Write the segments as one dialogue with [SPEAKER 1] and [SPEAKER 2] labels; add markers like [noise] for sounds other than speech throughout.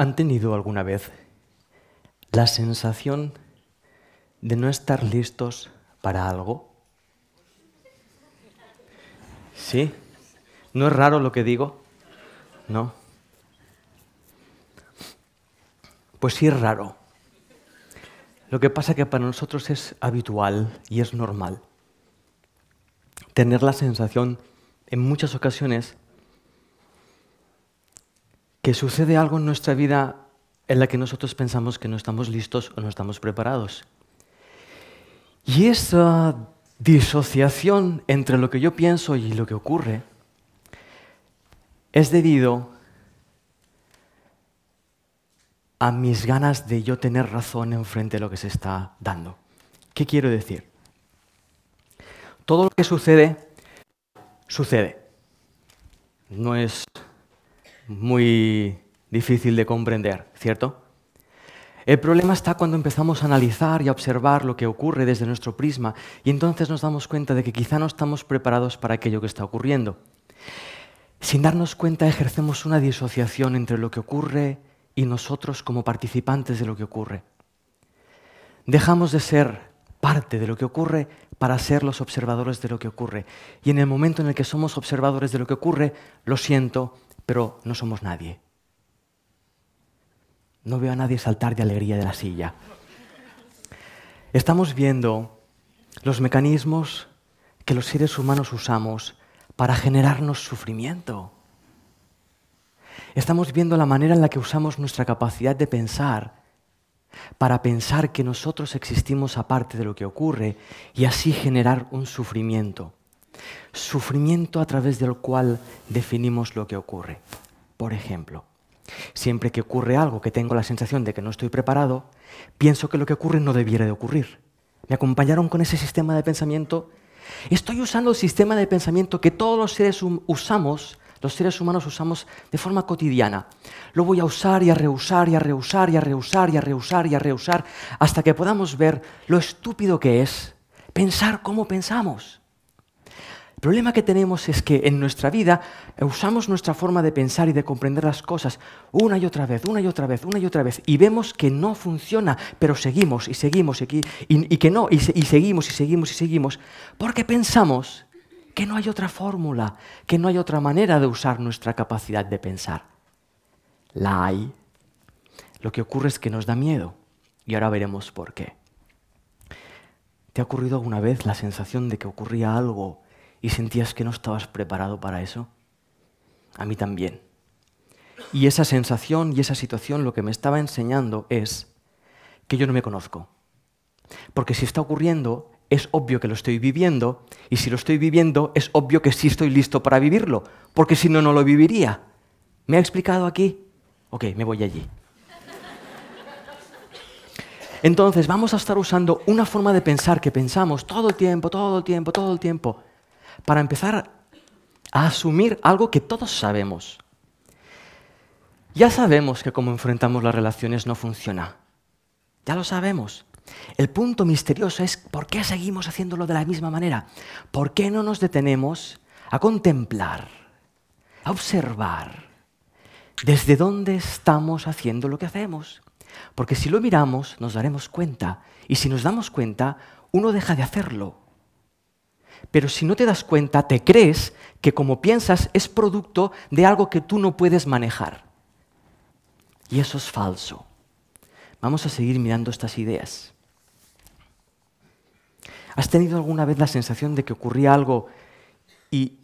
[SPEAKER 1] ¿Han tenido alguna vez la sensación de no estar listos para algo? ¿Sí? ¿No es raro lo que digo? ¿No? Pues sí es raro. Lo que pasa es que para nosotros es habitual y es normal tener la sensación en muchas ocasiones que sucede algo en nuestra vida en la que nosotros pensamos que no estamos listos o no estamos preparados. Y esa disociación entre lo que yo pienso y lo que ocurre es debido a mis ganas de yo tener razón enfrente de lo que se está dando. ¿Qué quiero decir? Todo lo que sucede, sucede. No es muy difícil de comprender, ¿cierto? El problema está cuando empezamos a analizar y a observar lo que ocurre desde nuestro prisma y entonces nos damos cuenta de que quizá no estamos preparados para aquello que está ocurriendo. Sin darnos cuenta ejercemos una disociación entre lo que ocurre y nosotros como participantes de lo que ocurre. Dejamos de ser parte de lo que ocurre para ser los observadores de lo que ocurre. Y en el momento en el que somos observadores de lo que ocurre, lo siento, pero no somos nadie. No veo a nadie saltar de alegría de la silla. Estamos viendo los mecanismos que los seres humanos usamos para generarnos sufrimiento. Estamos viendo la manera en la que usamos nuestra capacidad de pensar para pensar que nosotros existimos aparte de lo que ocurre y así generar un sufrimiento sufrimiento a través del cual definimos lo que ocurre. Por ejemplo, siempre que ocurre algo que tengo la sensación de que no estoy preparado, pienso que lo que ocurre no debiera de ocurrir. ¿Me acompañaron con ese sistema de pensamiento? Estoy usando el sistema de pensamiento que todos los seres humanos usamos de forma cotidiana. Lo voy a usar y a reusar y a reusar y a reusar y a reusar y a reusar hasta que podamos ver lo estúpido que es pensar como pensamos. El problema que tenemos es que en nuestra vida usamos nuestra forma de pensar y de comprender las cosas una y otra vez, una y otra vez, una y otra vez, y vemos que no funciona, pero seguimos y seguimos y, y, que no, y seguimos y seguimos y seguimos, porque pensamos que no hay otra fórmula, que no hay otra manera de usar nuestra capacidad de pensar. La hay. Lo que ocurre es que nos da miedo, y ahora veremos por qué. ¿Te ha ocurrido alguna vez la sensación de que ocurría algo? Y sentías que no estabas preparado para eso? A mí también. Y esa sensación y esa situación lo que me estaba enseñando es que yo no me conozco. Porque si está ocurriendo, es obvio que lo estoy viviendo, y si lo estoy viviendo, es obvio que sí estoy listo para vivirlo, porque si no, no lo viviría. ¿Me ha explicado aquí? Ok, me voy allí. Entonces, vamos a estar usando una forma de pensar que pensamos todo el tiempo, todo el tiempo, todo el tiempo, para empezar a asumir algo que todos sabemos. Ya sabemos que como enfrentamos las relaciones no funciona. Ya lo sabemos. El punto misterioso es por qué seguimos haciéndolo de la misma manera. ¿Por qué no nos detenemos a contemplar, a observar desde dónde estamos haciendo lo que hacemos? Porque si lo miramos nos daremos cuenta y si nos damos cuenta uno deja de hacerlo pero si no te das cuenta, te crees que como piensas es producto de algo que tú no puedes manejar. Y eso es falso. Vamos a seguir mirando estas ideas. ¿Has tenido alguna vez la sensación de que ocurría algo y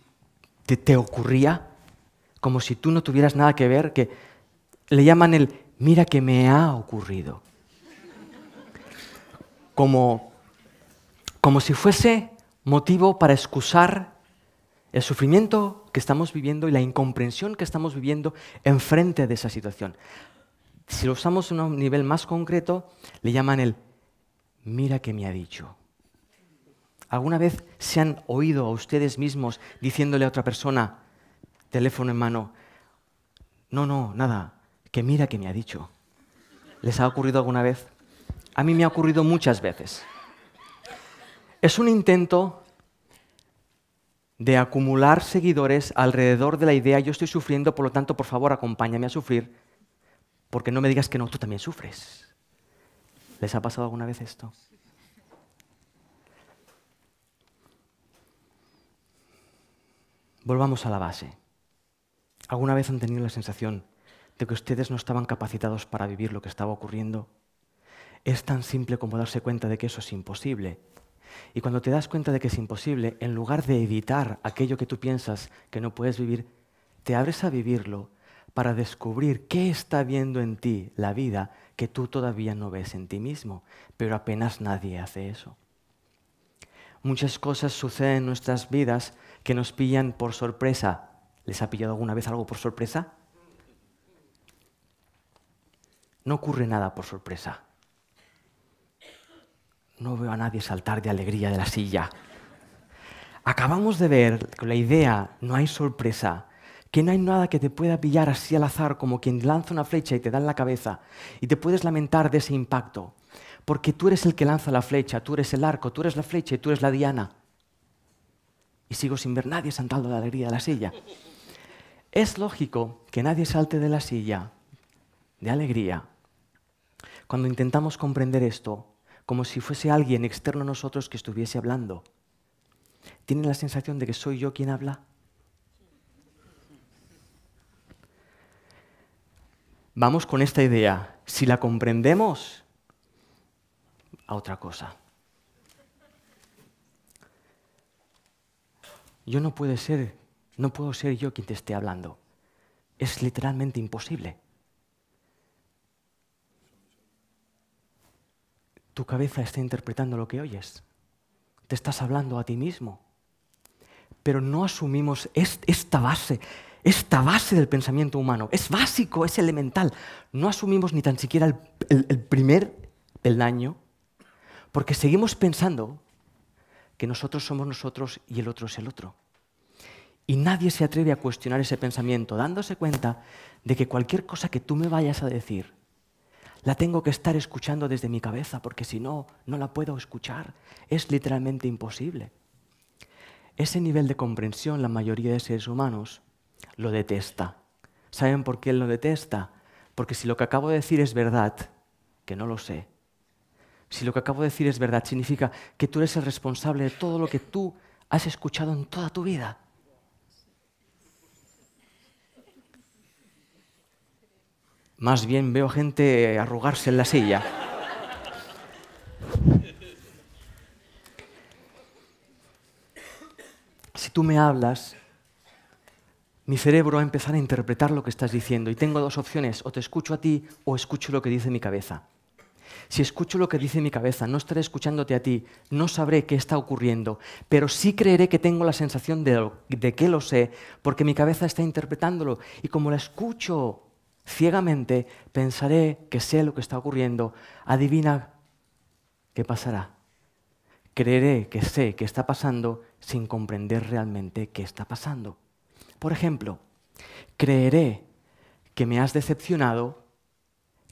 [SPEAKER 1] te, te ocurría como si tú no tuvieras nada que ver? Que le llaman el mira que me ha ocurrido. Como, como si fuese motivo para excusar el sufrimiento que estamos viviendo y la incomprensión que estamos viviendo enfrente de esa situación. Si lo usamos a un nivel más concreto, le llaman el mira que me ha dicho. ¿Alguna vez se han oído a ustedes mismos diciéndole a otra persona, teléfono en mano, no, no, nada, que mira que me ha dicho? ¿Les ha ocurrido alguna vez? A mí me ha ocurrido muchas veces. Es un intento de acumular seguidores alrededor de la idea yo estoy sufriendo, por lo tanto, por favor, acompáñame a sufrir, porque no me digas que no, tú también sufres. ¿Les ha pasado alguna vez esto? Volvamos a la base. ¿Alguna vez han tenido la sensación de que ustedes no estaban capacitados para vivir lo que estaba ocurriendo? Es tan simple como darse cuenta de que eso es imposible. Y cuando te das cuenta de que es imposible, en lugar de evitar aquello que tú piensas que no puedes vivir, te abres a vivirlo para descubrir qué está viendo en ti la vida que tú todavía no ves en ti mismo. Pero apenas nadie hace eso. Muchas cosas suceden en nuestras vidas que nos pillan por sorpresa. ¿Les ha pillado alguna vez algo por sorpresa? No ocurre nada por sorpresa. No veo a nadie saltar de alegría de la silla. Acabamos de ver con la idea, no hay sorpresa, que no hay nada que te pueda pillar así al azar como quien lanza una flecha y te da en la cabeza y te puedes lamentar de ese impacto, porque tú eres el que lanza la flecha, tú eres el arco, tú eres la flecha y tú eres la diana y sigo sin ver nadie saltando de alegría de la silla. Es lógico que nadie salte de la silla de alegría cuando intentamos comprender esto como si fuese alguien externo a nosotros que estuviese hablando. ¿Tienen la sensación de que soy yo quien habla? Vamos con esta idea. Si la comprendemos, a otra cosa. Yo no puedo ser, no puedo ser yo quien te esté hablando. Es literalmente imposible. Tu cabeza está interpretando lo que oyes. Te estás hablando a ti mismo. Pero no asumimos esta base, esta base del pensamiento humano. Es básico, es elemental. No asumimos ni tan siquiera el, el primer peldaño, porque seguimos pensando que nosotros somos nosotros y el otro es el otro. Y nadie se atreve a cuestionar ese pensamiento, dándose cuenta de que cualquier cosa que tú me vayas a decir, la tengo que estar escuchando desde mi cabeza, porque si no, no la puedo escuchar. Es literalmente imposible. Ese nivel de comprensión la mayoría de seres humanos lo detesta. ¿Saben por qué él lo detesta? Porque si lo que acabo de decir es verdad, que no lo sé, si lo que acabo de decir es verdad, significa que tú eres el responsable de todo lo que tú has escuchado en toda tu vida. Más bien veo gente arrugarse en la silla. Si tú me hablas, mi cerebro va a empezar a interpretar lo que estás diciendo y tengo dos opciones, o te escucho a ti o escucho lo que dice mi cabeza. Si escucho lo que dice mi cabeza, no estaré escuchándote a ti, no sabré qué está ocurriendo, pero sí creeré que tengo la sensación de, que lo sé, porque mi cabeza está interpretándolo. Y como la escucho ciegamente, pensaré que sé lo que está ocurriendo. Adivina qué pasará. Creeré que sé qué está pasando sin comprender realmente qué está pasando. Por ejemplo, creeré que me has decepcionado,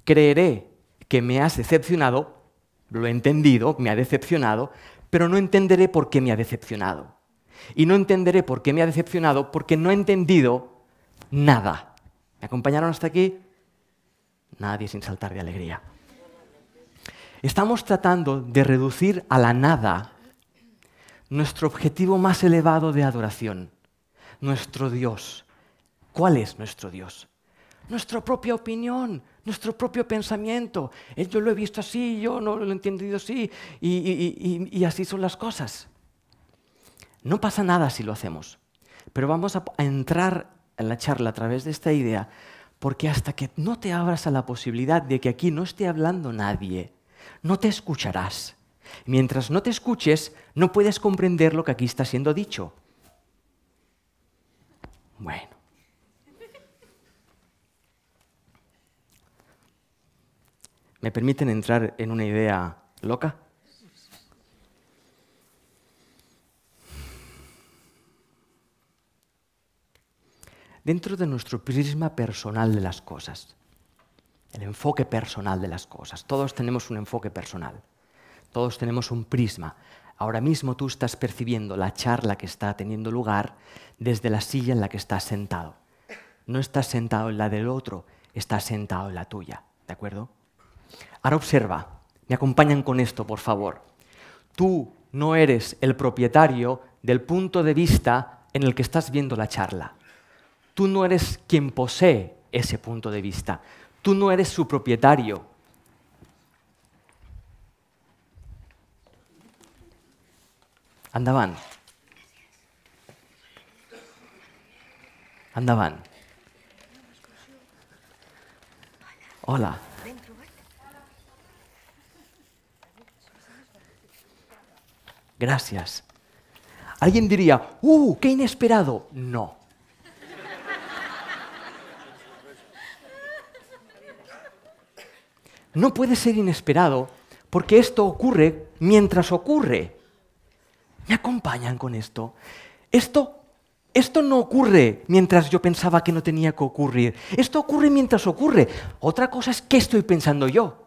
[SPEAKER 1] creeré que me has decepcionado, lo he entendido, me ha decepcionado, pero no entenderé por qué me ha decepcionado. Y no entenderé por qué me ha decepcionado porque no he entendido nada. ¿Me acompañaron hasta aquí? Nadie sin saltar de alegría. Estamos tratando de reducir a la nada nuestro objetivo más elevado de adoración, nuestro Dios. ¿Cuál es nuestro Dios? Nuestra propia opinión, nuestro propio pensamiento. Eh, yo lo he visto así, yo no lo he entendido así, y, y así son las cosas. No pasa nada si lo hacemos, pero vamos a entrar en la charla a través de esta idea, porque hasta que no te abras a la posibilidad de que aquí no esté hablando nadie, no te escucharás. Mientras no te escuches, no puedes comprender lo que aquí está siendo dicho. Bueno. ¿Me permiten entrar en una idea loca? Dentro de nuestro prisma personal de las cosas, el enfoque personal de las cosas, todos tenemos un enfoque personal, todos tenemos un prisma. Ahora mismo tú estás percibiendo la charla que está teniendo lugar desde la silla en la que estás sentado. No estás sentado en la del otro, está sentado en la tuya. ¿De acuerdo? Ahora observa, me acompañan con esto, por favor. Tú no eres el propietario del punto de vista en el que estás viendo la charla. Tú no eres quien posee ese punto de vista. Tú no eres su propietario. Andaban. Andaban. Hola. Gracias. Alguien diría, ¡uh, qué inesperado! No. No puede ser inesperado porque esto ocurre mientras ocurre. ¿Me acompañan con esto? Esto, esto no ocurre mientras yo pensaba que no tenía que ocurrir. Esto ocurre mientras ocurre. Otra cosa es qué estoy pensando yo.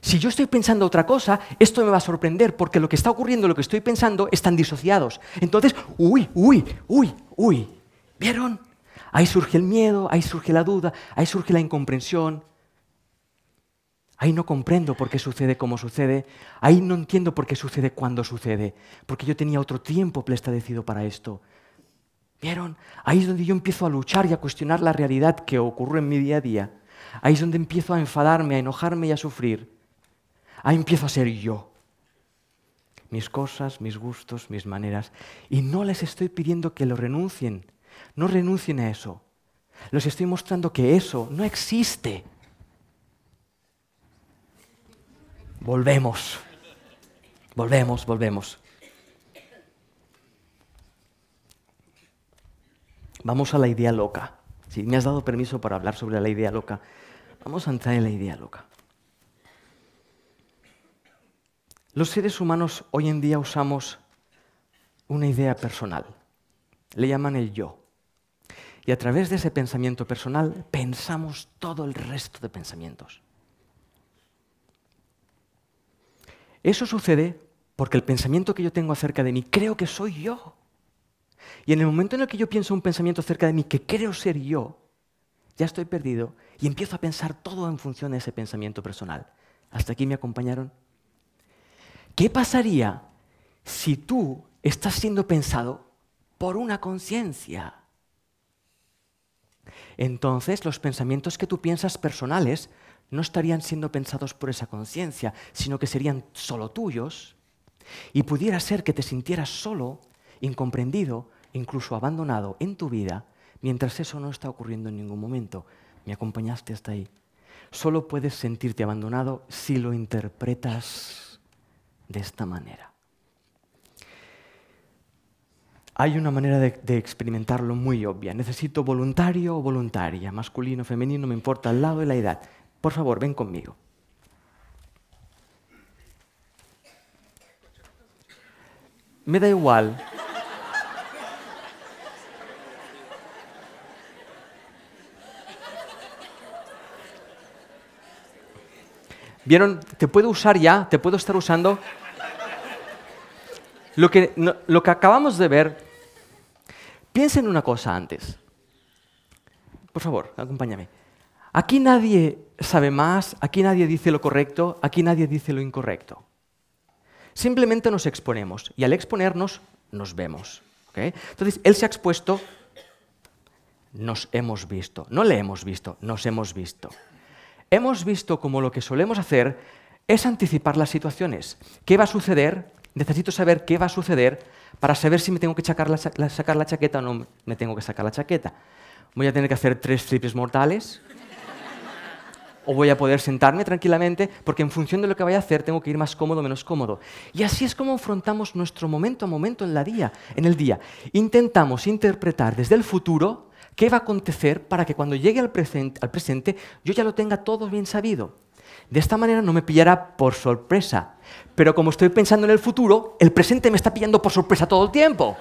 [SPEAKER 1] Si yo estoy pensando otra cosa, esto me va a sorprender porque lo que está ocurriendo, lo que estoy pensando, están disociados. Entonces, uy, uy, uy, uy. ¿Vieron? Ahí surge el miedo, ahí surge la duda, ahí surge la incomprensión. Ahí no comprendo por qué sucede como sucede. Ahí no entiendo por qué sucede cuando sucede. Porque yo tenía otro tiempo preestablecido para esto. ¿Vieron? Ahí es donde yo empiezo a luchar y a cuestionar la realidad que ocurre en mi día a día. Ahí es donde empiezo a enfadarme, a enojarme y a sufrir. Ahí empiezo a ser yo. Mis cosas, mis gustos, mis maneras. Y no les estoy pidiendo que lo renuncien. No renuncien a eso. Les estoy mostrando que eso no existe. Volvemos. Volvemos, volvemos. Vamos a la idea loca. Si me has dado permiso para hablar sobre la idea loca, vamos a entrar en la idea loca. Los seres humanos hoy en día usamos una idea personal. Le llaman el yo. Y a través de ese pensamiento personal pensamos todo el resto de pensamientos. Eso sucede porque el pensamiento que yo tengo acerca de mí creo que soy yo. Y en el momento en el que yo pienso un pensamiento acerca de mí que creo ser yo, ya estoy perdido y empiezo a pensar todo en función de ese pensamiento personal. ¿Hasta aquí me acompañaron? ¿Qué pasaría si tú estás siendo pensado por una conciencia? Entonces los pensamientos que tú piensas personales no estarían siendo pensados por esa conciencia, sino que serían solo tuyos. Y pudiera ser que te sintieras solo, incomprendido, incluso abandonado en tu vida, mientras eso no está ocurriendo en ningún momento. ¿Me acompañaste hasta ahí? Solo puedes sentirte abandonado si lo interpretas de esta manera. Hay una manera de, experimentarlo muy obvia. Necesito voluntario o voluntaria, masculino, femenino, me importa el lado y la edad. Por favor, ven conmigo. Me da igual. ¿Vieron? Te puedo usar ya, te puedo estar usando. Lo que, lo que acabamos de ver, piensen una cosa antes. Por favor, acompáñame. Aquí nadie sabe más, aquí nadie dice lo correcto, aquí nadie dice lo incorrecto. Simplemente nos exponemos y al exponernos nos vemos. Entonces, él se ha expuesto, nos hemos visto. No le hemos visto, nos hemos visto. Hemos visto como lo que solemos hacer es anticipar las situaciones. ¿Qué va a suceder? Necesito saber qué va a suceder para saber si me tengo que sacar la, sacar la chaqueta o no me tengo que sacar la chaqueta. Voy a tener que hacer tres triples mortales o voy a poder sentarme tranquilamente porque en función de lo que vaya a hacer tengo que ir más cómodo o menos cómodo. Y así es como afrontamos nuestro momento a momento en, la día, en el día. Intentamos interpretar desde el futuro qué va a acontecer para que cuando llegue al presente, al presente yo ya lo tenga todo bien sabido. De esta manera no me pillará por sorpresa. Pero como estoy pensando en el futuro, el presente me está pillando por sorpresa todo el tiempo.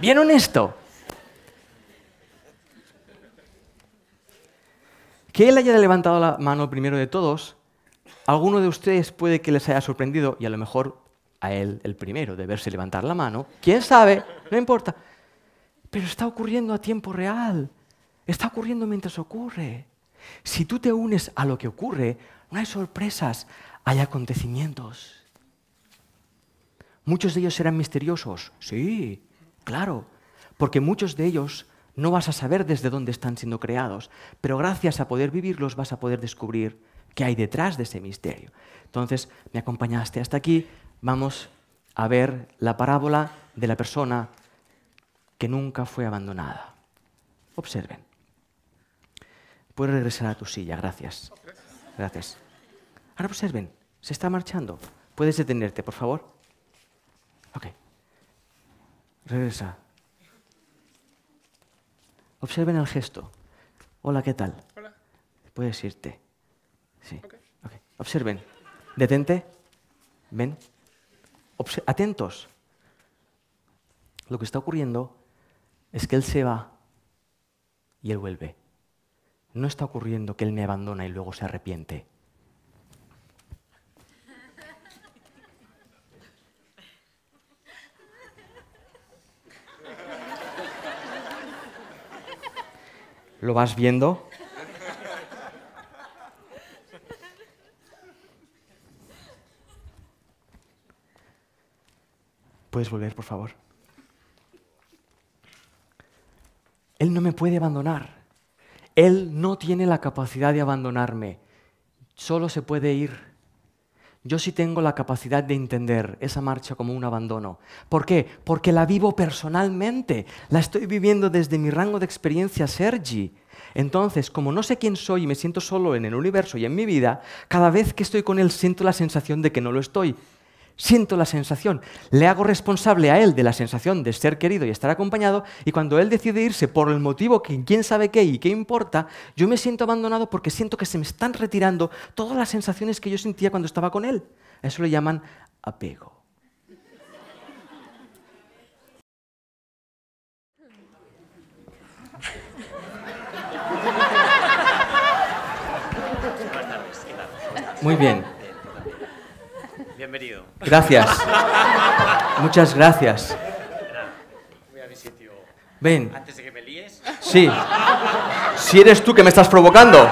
[SPEAKER 1] Bien honesto. Que él haya levantado la mano primero de todos, alguno de ustedes puede que les haya sorprendido, y a lo mejor a él el primero de verse levantar la mano, quién sabe, no importa. Pero está ocurriendo a tiempo real. Está ocurriendo mientras ocurre. Si tú te unes a lo que ocurre, no hay sorpresas, hay acontecimientos. Muchos de ellos serán misteriosos, sí, claro, porque muchos de ellos no vas a saber desde dónde están siendo creados, pero gracias a poder vivirlos vas a poder descubrir qué hay detrás de ese misterio. Entonces, me acompañaste hasta aquí, vamos a ver la parábola de la persona que nunca fue abandonada. Observen. Puedes regresar a tu silla, gracias. Gracias. Ahora observen, se está marchando. Puedes detenerte, por favor. Ok. Regresa. Observen el gesto. Hola, ¿qué tal?
[SPEAKER 2] Hola.
[SPEAKER 1] Puedes irte. Sí. Observen. Detente. Ven. Atentos. Lo que está ocurriendo es que él se va y él vuelve. No está ocurriendo que él me abandona y luego se arrepiente. ¿Lo vas viendo? ¿Puedes volver, por favor? Él no me puede abandonar. Él no tiene la capacidad de abandonarme. Solo se puede ir. Yo sí tengo la capacidad de entender esa marcha como un abandono. ¿Por qué? Porque la vivo personalmente. La estoy viviendo desde mi rango de experiencia Sergi. Entonces, como no sé quién soy y me siento solo en el universo y en mi vida, cada vez que estoy con él siento la sensación de que no lo estoy. Siento la sensación, le hago responsable a él de la sensación de ser querido y estar acompañado, y cuando él decide irse por el motivo que quién sabe qué y qué importa, yo me siento abandonado porque siento que se me están retirando todas las sensaciones que yo sentía cuando estaba con él. A eso le llaman apego. Muy bien.
[SPEAKER 2] Bienvenido.
[SPEAKER 1] Gracias. Muchas gracias.
[SPEAKER 2] Voy a mi sitio.
[SPEAKER 1] Ven.
[SPEAKER 2] Antes de que me líes.
[SPEAKER 1] Sí. Si eres tú que me estás provocando.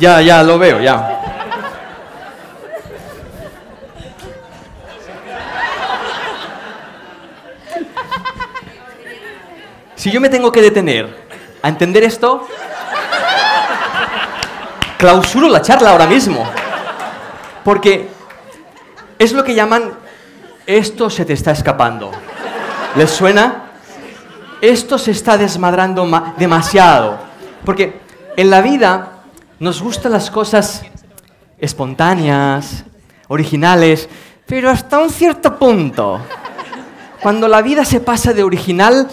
[SPEAKER 1] Ya, ya, lo veo, ya. Si yo me tengo que detener a entender esto, clausuro la charla ahora mismo. Porque es lo que llaman esto se te está escapando. ¿Les suena? Esto se está desmadrando ma- demasiado. Porque en la vida nos gustan las cosas espontáneas, originales, pero hasta un cierto punto. Cuando la vida se pasa de original,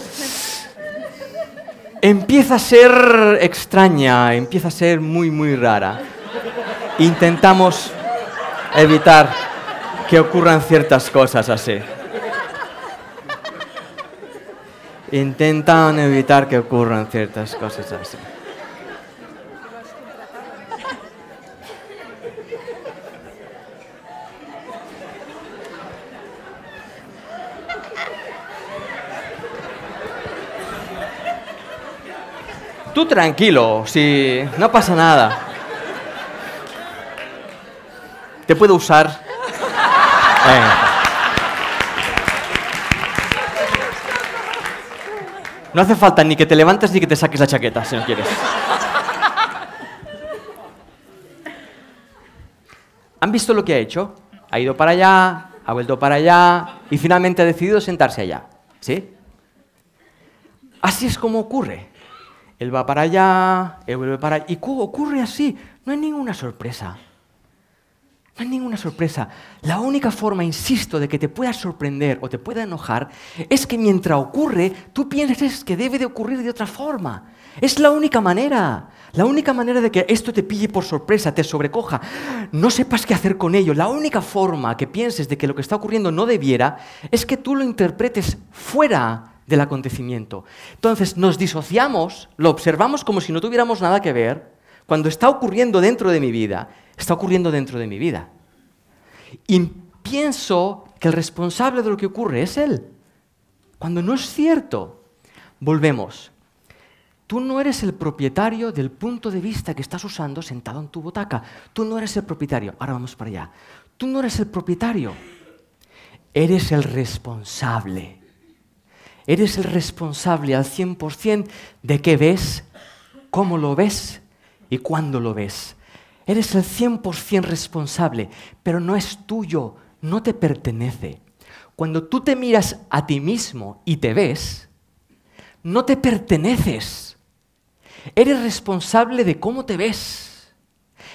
[SPEAKER 1] empieza a ser extraña, empieza a ser muy, muy rara. Intentamos evitar que ocurran ciertas cosas así. Intentan evitar que ocurran ciertas cosas así. Tú tranquilo, si no pasa nada. Te puedo usar. Venga. No hace falta ni que te levantes ni que te saques la chaqueta, si no quieres. ¿Han visto lo que ha hecho? Ha ido para allá, ha vuelto para allá y finalmente ha decidido sentarse allá. ¿Sí? Así es como ocurre. Él va para allá, él vuelve para allá. Y cu- ocurre así. No hay ninguna sorpresa. No hay ninguna sorpresa. La única forma, insisto, de que te pueda sorprender o te pueda enojar es que mientras ocurre, tú pienses que debe de ocurrir de otra forma. Es la única manera. La única manera de que esto te pille por sorpresa, te sobrecoja, no sepas qué hacer con ello. La única forma que pienses de que lo que está ocurriendo no debiera es que tú lo interpretes fuera del acontecimiento. Entonces nos disociamos, lo observamos como si no tuviéramos nada que ver, cuando está ocurriendo dentro de mi vida, está ocurriendo dentro de mi vida. Y pienso que el responsable de lo que ocurre es él, cuando no es cierto. Volvemos. Tú no eres el propietario del punto de vista que estás usando sentado en tu butaca. Tú no eres el propietario. Ahora vamos para allá. Tú no eres el propietario. Eres el responsable. Eres el responsable al 100% de qué ves, cómo lo ves y cuándo lo ves. Eres el 100% responsable, pero no es tuyo, no te pertenece. Cuando tú te miras a ti mismo y te ves, no te perteneces. Eres responsable de cómo te ves.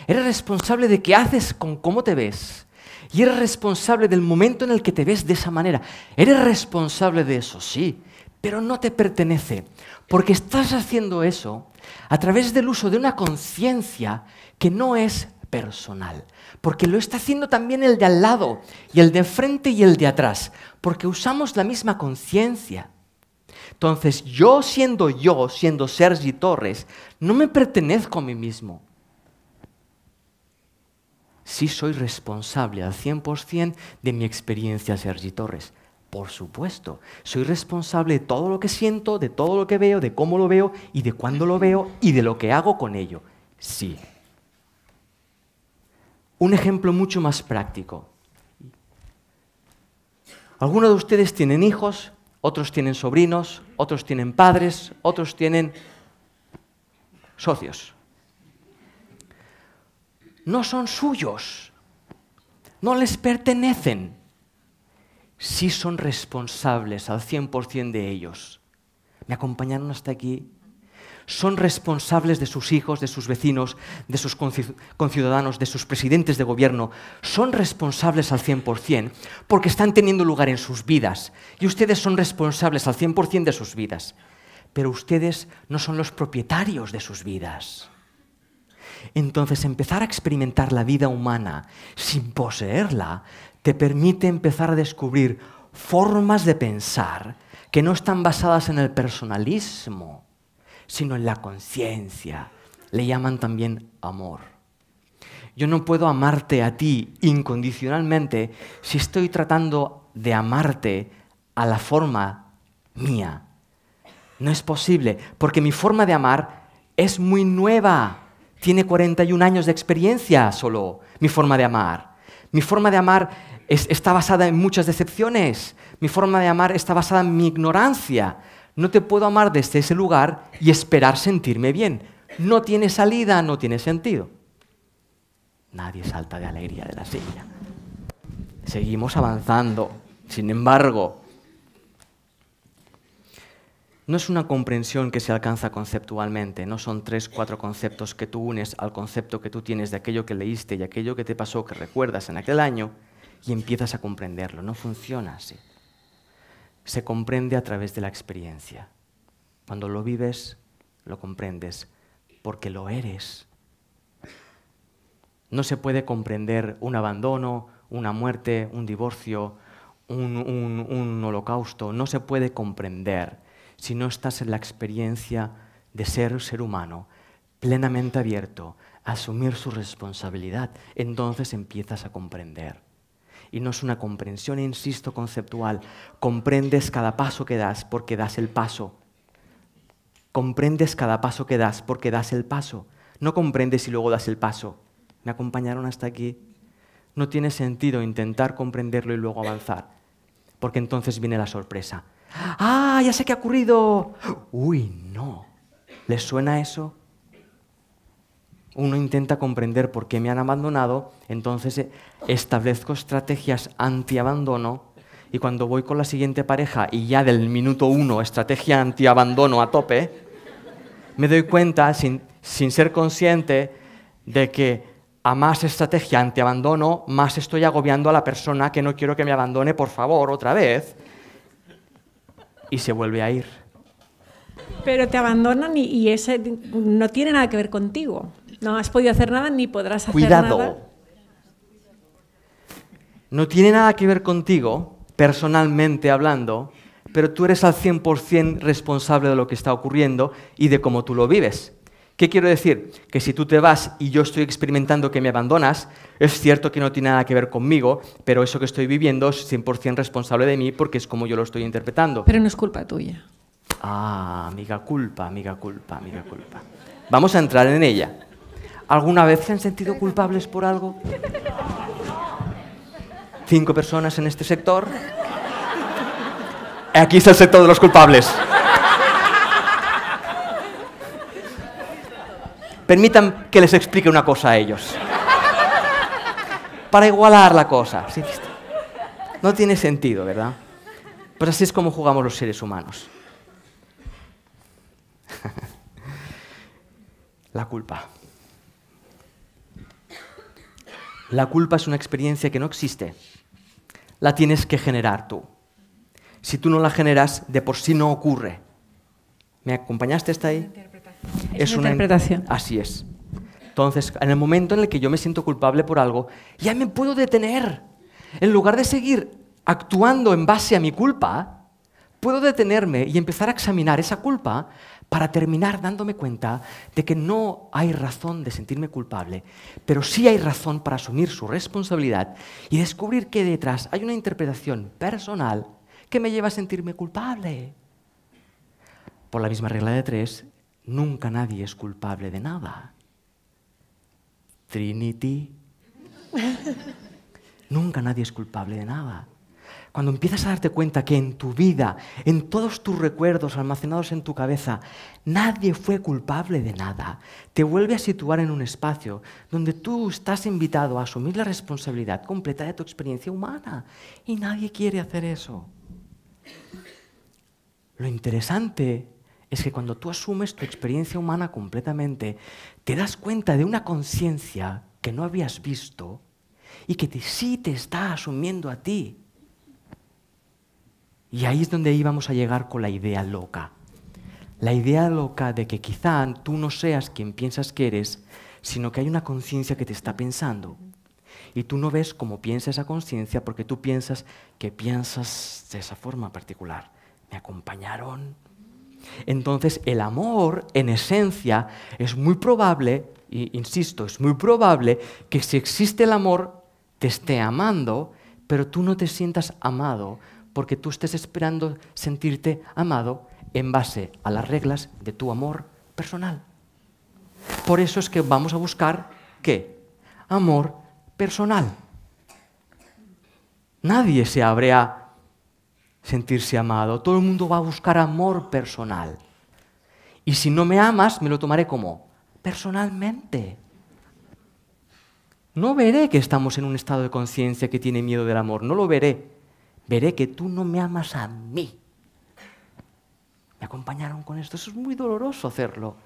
[SPEAKER 1] Eres responsable de qué haces con cómo te ves. Y eres responsable del momento en el que te ves de esa manera. Eres responsable de eso, sí, pero no te pertenece. Porque estás haciendo eso a través del uso de una conciencia que no es personal. Porque lo está haciendo también el de al lado, y el de frente y el de atrás. Porque usamos la misma conciencia. Entonces, yo siendo yo, siendo Sergi Torres, no me pertenezco a mí mismo. Sí soy responsable al 100% de mi experiencia Sergi Torres. Por supuesto, soy responsable de todo lo que siento, de todo lo que veo, de cómo lo veo y de cuándo lo veo y de lo que hago con ello. Sí. Un ejemplo mucho más práctico. Algunos de ustedes tienen hijos, otros tienen sobrinos, otros tienen padres, otros tienen socios. No son suyos, no les pertenecen. Sí son responsables al 100% de ellos. ¿Me acompañaron hasta aquí? son responsables de sus hijos, de sus vecinos, de sus conciudadanos, de sus presidentes de gobierno. Son responsables al 100% porque están teniendo lugar en sus vidas. Y ustedes son responsables al 100% de sus vidas. Pero ustedes no son los propietarios de sus vidas. Entonces empezar a experimentar la vida humana sin poseerla te permite empezar a descubrir formas de pensar que no están basadas en el personalismo, sino en la conciencia. Le llaman también amor. Yo no puedo amarte a ti incondicionalmente si estoy tratando de amarte a la forma mía. No es posible, porque mi forma de amar es muy nueva. Tiene 41 años de experiencia solo mi forma de amar. Mi forma de amar está basada en muchas decepciones. Mi forma de amar está basada en mi ignorancia. No te puedo amar desde ese lugar y esperar sentirme bien. No tiene salida, no tiene sentido. Nadie salta de alegría de la silla. Seguimos avanzando. Sin embargo, no es una comprensión que se alcanza conceptualmente, no son tres, cuatro conceptos que tú unes al concepto que tú tienes de aquello que leíste y aquello que te pasó, que recuerdas en aquel año, y empiezas a comprenderlo. No funciona así se comprende a través de la experiencia. Cuando lo vives, lo comprendes, porque lo eres. No se puede comprender un abandono, una muerte, un divorcio, un, holocausto. No se puede comprender si no estás en la experiencia de ser ser humano, plenamente abierto, a asumir su responsabilidad. Entonces empiezas a comprender y no es una comprensión, insisto, conceptual. Comprendes cada paso que das porque das el paso. Comprendes cada paso que das porque das el paso. No comprendes y luego das el paso. ¿Me acompañaron hasta aquí? No tiene sentido intentar comprenderlo y luego avanzar, porque entonces viene la sorpresa. ¡Ah, ya sé qué ha ocurrido! ¡Uy, no! ¿Les suena eso? Uno intenta comprender por qué me han abandonado, entonces eh, establezco estrategias anti-abandono y cuando voy con la siguiente pareja y ya del minuto uno estrategia anti-abandono a tope, me doy cuenta, sin, ser consciente, de que a más estrategia anti-abandono, más estoy agobiando a la persona que no quiero que me abandone, por favor, otra vez, y se vuelve a ir.
[SPEAKER 3] Pero te abandonan y, y ese no tiene nada que ver contigo. No has podido hacer nada ni podrás hacer
[SPEAKER 1] Cuidado.
[SPEAKER 3] nada.
[SPEAKER 1] No tiene nada que ver contigo, personalmente hablando, pero tú eres al 100% responsable de lo que está ocurriendo y de cómo tú lo vives. ¿Qué quiero decir? Que si tú te vas y yo estoy experimentando que me abandonas, es cierto que no tiene nada que ver conmigo, pero eso que estoy viviendo es 100% responsable de mí porque es como yo lo estoy interpretando.
[SPEAKER 3] Pero no es culpa tuya.
[SPEAKER 1] Ah, amiga culpa, amiga culpa, amiga culpa. Vamos a entrar en ella. ¿Alguna vez se han sentido culpables por algo? Cinco personas en este sector. Aquí está el sector de los culpables. Permitan que les explique una cosa a ellos. Para igualar la cosa. No tiene sentido, ¿verdad? Pues así es como jugamos los seres humanos. [laughs] la culpa. La culpa es una experiencia que no existe. La tienes que generar tú. Si tú no la generas, de por sí no ocurre. ¿Me acompañaste hasta ahí?
[SPEAKER 3] Es, una interpretación.
[SPEAKER 1] Así es. Entonces, en el momento en el que yo me siento culpable por algo, ya me puedo detener. En lugar de seguir actuando en base a mi culpa, puedo detenerme y empezar a examinar esa culpa para terminar dándome cuenta de que no hay razón de sentirme culpable, pero sí hay razón para asumir su responsabilidad y descubrir que detrás hay una interpretación personal que me lleva a sentirme culpable. Por la misma regla de tres, nunca nadie es culpable de nada. Trinity. [laughs] nunca nadie es culpable de nada. Cuando empiezas a darte cuenta que en tu vida, en todos tus recuerdos almacenados en tu cabeza, nadie fue culpable de nada, te vuelve a situar en un espacio donde tú estás invitado a asumir la responsabilidad completa de tu experiencia humana. Y nadie quiere hacer eso. Lo interesante es que cuando tú asumes tu experiencia humana completamente, te das cuenta de una conciencia que no habías visto y que sí te está asumiendo a ti. Y ahí es donde íbamos a llegar con la idea loca. La idea loca de que quizá tú no seas quien piensas que eres, sino que hay una conciencia que te está pensando. Y tú no ves cómo piensa esa conciencia porque tú piensas que piensas de esa forma particular. ¿Me acompañaron? Entonces el amor, en esencia, es muy probable, y insisto, es muy probable que si existe el amor, te esté amando, pero tú no te sientas amado porque tú estés esperando sentirte amado en base a las reglas de tu amor personal. Por eso es que vamos a buscar, ¿qué? Amor personal. Nadie se abre a sentirse amado. Todo el mundo va a buscar amor personal. Y si no me amas, me lo tomaré como personalmente. No veré que estamos en un estado de conciencia que tiene miedo del amor. No lo veré veré que tú no me amas a mí. Me acompañaron con esto. Eso es muy doloroso hacerlo.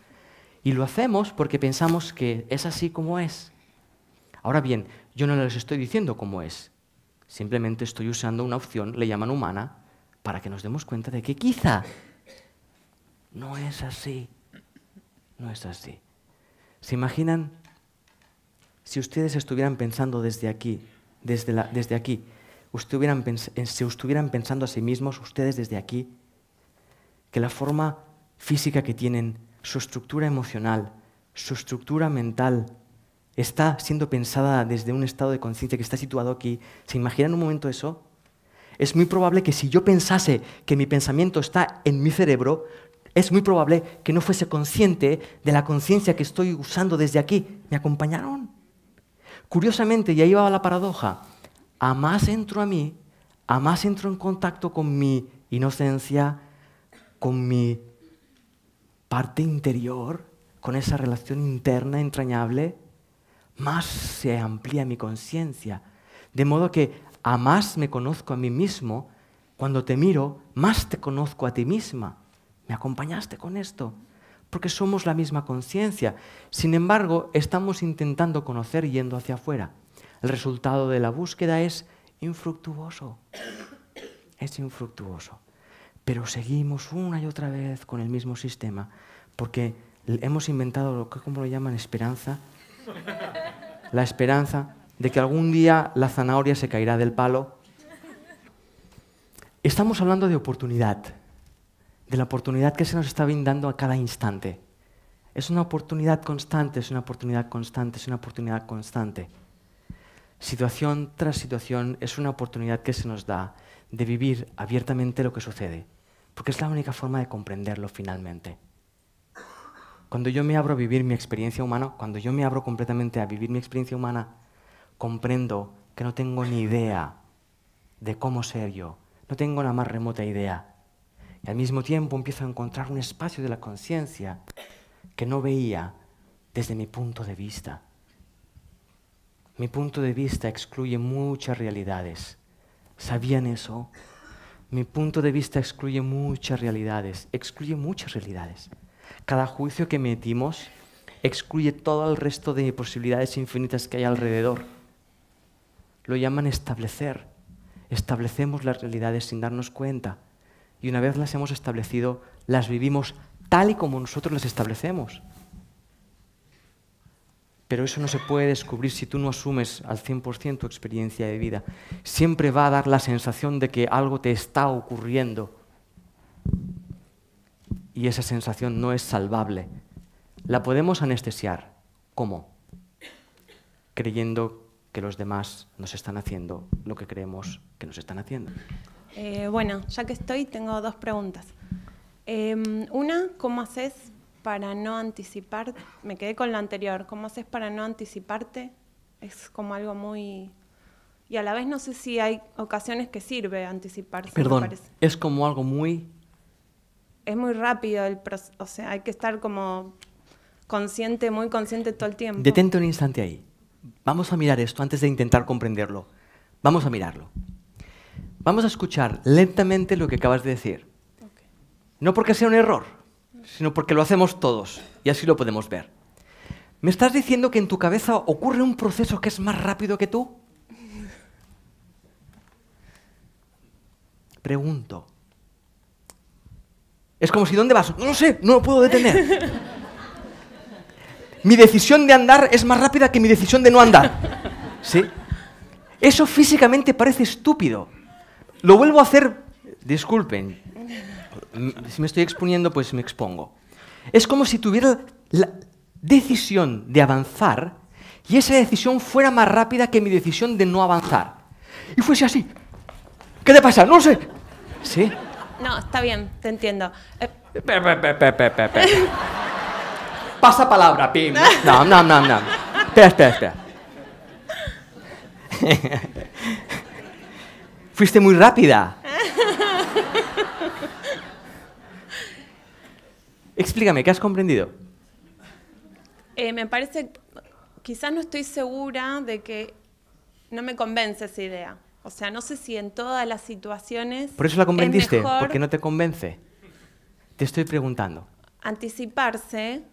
[SPEAKER 1] Y lo hacemos porque pensamos que es así como es. Ahora bien, yo no les estoy diciendo cómo es. Simplemente estoy usando una opción, le llaman humana, para que nos demos cuenta de que quizá no es así. No es así. ¿Se imaginan si ustedes estuvieran pensando desde aquí, desde, desde aquí, estuvieran, se estuvieran pensando a sí mismos, ustedes desde aquí, que la forma física que tienen, su estructura emocional, su estructura mental, está siendo pensada desde un estado de conciencia que está situado aquí. ¿Se imaginan un momento eso? Es muy probable que si yo pensase que mi pensamiento está en mi cerebro, es muy probable que no fuese consciente de la conciencia que estoy usando desde aquí. ¿Me acompañaron? Curiosamente, y ahí va la paradoja, a más entro a mí, a más entro en contacto con mi inocencia, con mi parte interior, con esa relación interna entrañable, más se amplía mi conciencia. De modo que a más me conozco a mí mismo, cuando te miro, más te conozco a ti misma. ¿Me acompañaste con esto? Porque somos la misma conciencia. Sin embargo, estamos intentando conocer yendo hacia afuera el resultado de la búsqueda es infructuoso. Es infructuoso. Pero seguimos una y otra vez con el mismo sistema porque hemos inventado lo que, ¿cómo lo llaman? Esperanza. La esperanza de que algún día la zanahoria se caerá del palo. Estamos hablando de oportunidad, de la oportunidad que se nos está brindando a cada instante. Es una oportunidad constante, es una oportunidad constante, es una oportunidad constante situación tras situación es una oportunidad que se nos da de vivir abiertamente lo que sucede, porque es la única forma de comprenderlo finalmente. Cuando yo me abro a vivir mi experiencia humana, cuando yo me abro completamente a vivir mi experiencia humana, comprendo que no tengo ni idea de cómo ser yo, no tengo la más remota idea. Y al mismo tiempo empiezo a encontrar un espacio de la conciencia que no veía desde mi punto de vista. Mi punto de vista excluye muchas realidades. ¿Sabían eso? Mi punto de vista excluye muchas realidades, excluye muchas realidades. Cada juicio que emitimos excluye todo el resto de posibilidades infinitas que hay alrededor. Lo llaman establecer. Establecemos las realidades sin darnos cuenta. Y una vez las hemos establecido, las vivimos tal y como nosotros las establecemos. Pero eso no se puede descubrir si tú no asumes al 100% tu experiencia de vida. Siempre va a dar la sensación de que algo te está ocurriendo. Y esa sensación no es salvable. La podemos anestesiar. ¿Cómo? Creyendo que los demás nos están haciendo lo que creemos que nos están haciendo.
[SPEAKER 4] Eh, bueno, ya que estoy, tengo dos preguntas. Eh, una, ¿cómo haces para no anticipar? Me quedé con lo anterior. ¿Cómo haces para no anticiparte? Es como algo muy... Y a la vez no sé si hay ocasiones que sirve anticiparse.
[SPEAKER 1] Perdón, es como algo muy...
[SPEAKER 4] Es muy rápido el proceso. O sea, hay que estar como consciente, muy consciente todo el tiempo.
[SPEAKER 1] Detente un instante ahí. Vamos a mirar esto antes de intentar comprenderlo. Vamos a mirarlo. Vamos a escuchar lentamente lo que acabas de decir. No porque sea un error, sino porque lo hacemos todos y así lo podemos ver. ¿Me estás diciendo que en tu cabeza ocurre un proceso que es más rápido que tú? Pregunto. Es como si ¿dónde vas? No lo sé, no lo puedo detener. Mi decisión de andar es más rápida que mi decisión de no andar. ¿Sí? Eso físicamente parece estúpido. Lo vuelvo a hacer, disculpen, si me estoy exponiendo, pues me expongo. Es como si tuviera la decisión de avanzar y esa decisión fuera más rápida que mi decisión de no avanzar. Y fuese así. ¿Qué te pasa? No lo sé. ¿Sí?
[SPEAKER 4] No, está bien, te entiendo. Eh,
[SPEAKER 1] Pe, pe, pe, pe, pe, pe, pe. [laughs] Pasa palabra, Pim. [laughs] No, no, no, no. Espera, espera, espera. [laughs] Fuiste muy rápida. Explícame, ¿qué has comprendido?
[SPEAKER 4] Eh, me parece, quizás no estoy segura de que no me convence esa idea. O sea, no sé si en todas las situaciones.
[SPEAKER 1] ¿Por eso la comprendiste? ¿Porque no te convence? Te estoy preguntando.
[SPEAKER 4] Anticiparse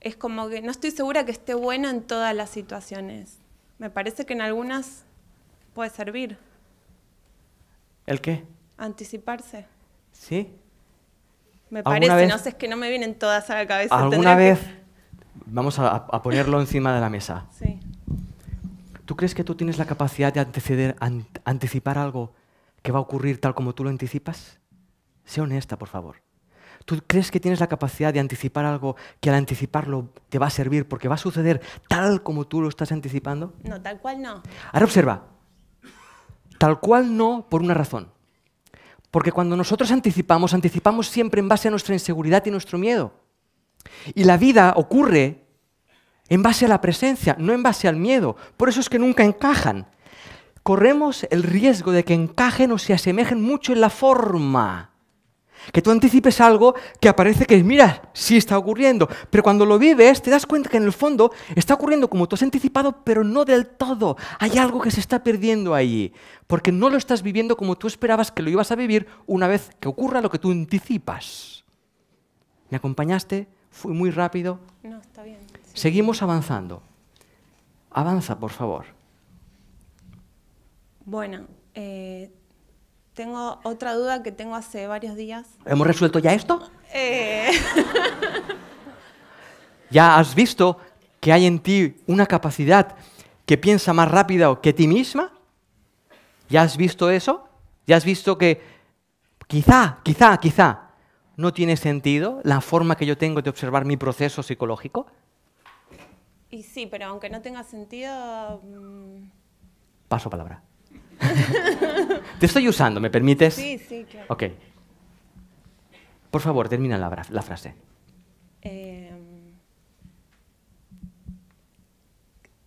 [SPEAKER 4] es como que no estoy segura que esté bueno en todas las situaciones. Me parece que en algunas puede servir
[SPEAKER 1] ¿El qué?
[SPEAKER 4] anticiparse.
[SPEAKER 1] ¿Sí?
[SPEAKER 4] Me
[SPEAKER 1] ¿Alguna
[SPEAKER 4] parece,
[SPEAKER 1] vez-
[SPEAKER 4] no sé, es que no me vienen todas a la cabeza.
[SPEAKER 1] ¿Alguna
[SPEAKER 4] tendría que-
[SPEAKER 1] vez vamos a, a ponerlo encima de la mesa?
[SPEAKER 4] Sí.
[SPEAKER 1] ¿Tú crees que tú tienes la capacidad de anteceder, an- anticipar algo que va a ocurrir tal como tú lo anticipas? Sé honesta, por favor. ¿Tú crees que tienes la capacidad de anticipar algo que al anticiparlo te va a servir porque va a suceder tal como tú lo estás anticipando?
[SPEAKER 4] No, tal cual no.
[SPEAKER 1] Ahora observa. Tal cual no por una razón. Porque cuando nosotros anticipamos, anticipamos siempre en base a nuestra inseguridad y nuestro miedo. Y la vida ocurre en base a la presencia, no en base al miedo. Por eso es que nunca encajan. Corremos el riesgo de que encajen o se asemejen mucho en la forma. Que tú anticipes algo que aparece que, mira, sí está ocurriendo, pero cuando lo vives te das cuenta que en el fondo está ocurriendo como tú has anticipado, pero no del todo. Hay algo que se está perdiendo allí, porque no lo estás viviendo como tú esperabas que lo ibas a vivir una vez que ocurra lo que tú anticipas. ¿Me acompañaste? Fui muy rápido.
[SPEAKER 4] No, está bien. sí.
[SPEAKER 1] Seguimos avanzando. Avanza, por favor.
[SPEAKER 4] Bueno, eh, tengo otra duda que tengo hace varios días.
[SPEAKER 1] ¿Hemos resuelto ya esto?
[SPEAKER 4] Eh, [laughs]
[SPEAKER 1] ¿Ya has visto que hay en ti una capacidad que piensa más rápido que ti misma? ¿Ya has visto eso? ¿Ya has visto que quizá, quizá, quizá no tiene sentido la forma que yo tengo de observar mi proceso psicológico?
[SPEAKER 4] y sí, pero aunque no tenga sentido, mm,
[SPEAKER 1] Paso palabra. [laughs] Te estoy usando, ¿me permites?
[SPEAKER 4] sí, sí, claro.
[SPEAKER 1] Ok. Por favor, termina la, la frase.
[SPEAKER 4] Eh,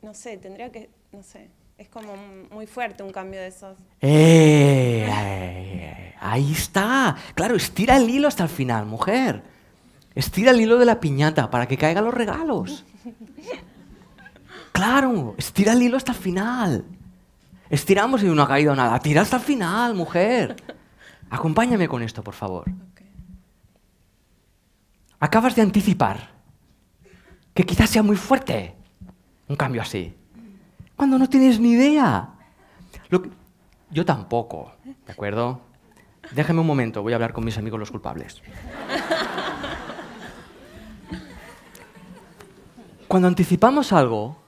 [SPEAKER 4] no sé, tendría que, no sé, es como muy fuerte un cambio de esos.
[SPEAKER 1] ¡Eh! eh, Ahí está. Claro, estira el hilo hasta el final, mujer. Estira el hilo de la piñata para que caigan los regalos. [laughs] Claro, estira el hilo hasta el final. Estiramos y no ha caído nada. Tira hasta el final, mujer. Acompáñame con esto, por favor. Acabas de anticipar que quizás sea muy fuerte un cambio así. Cuando no tienes ni idea. Yo tampoco, ¿de acuerdo? Déjame un momento, voy a hablar con mis amigos los culpables. Cuando anticipamos algo,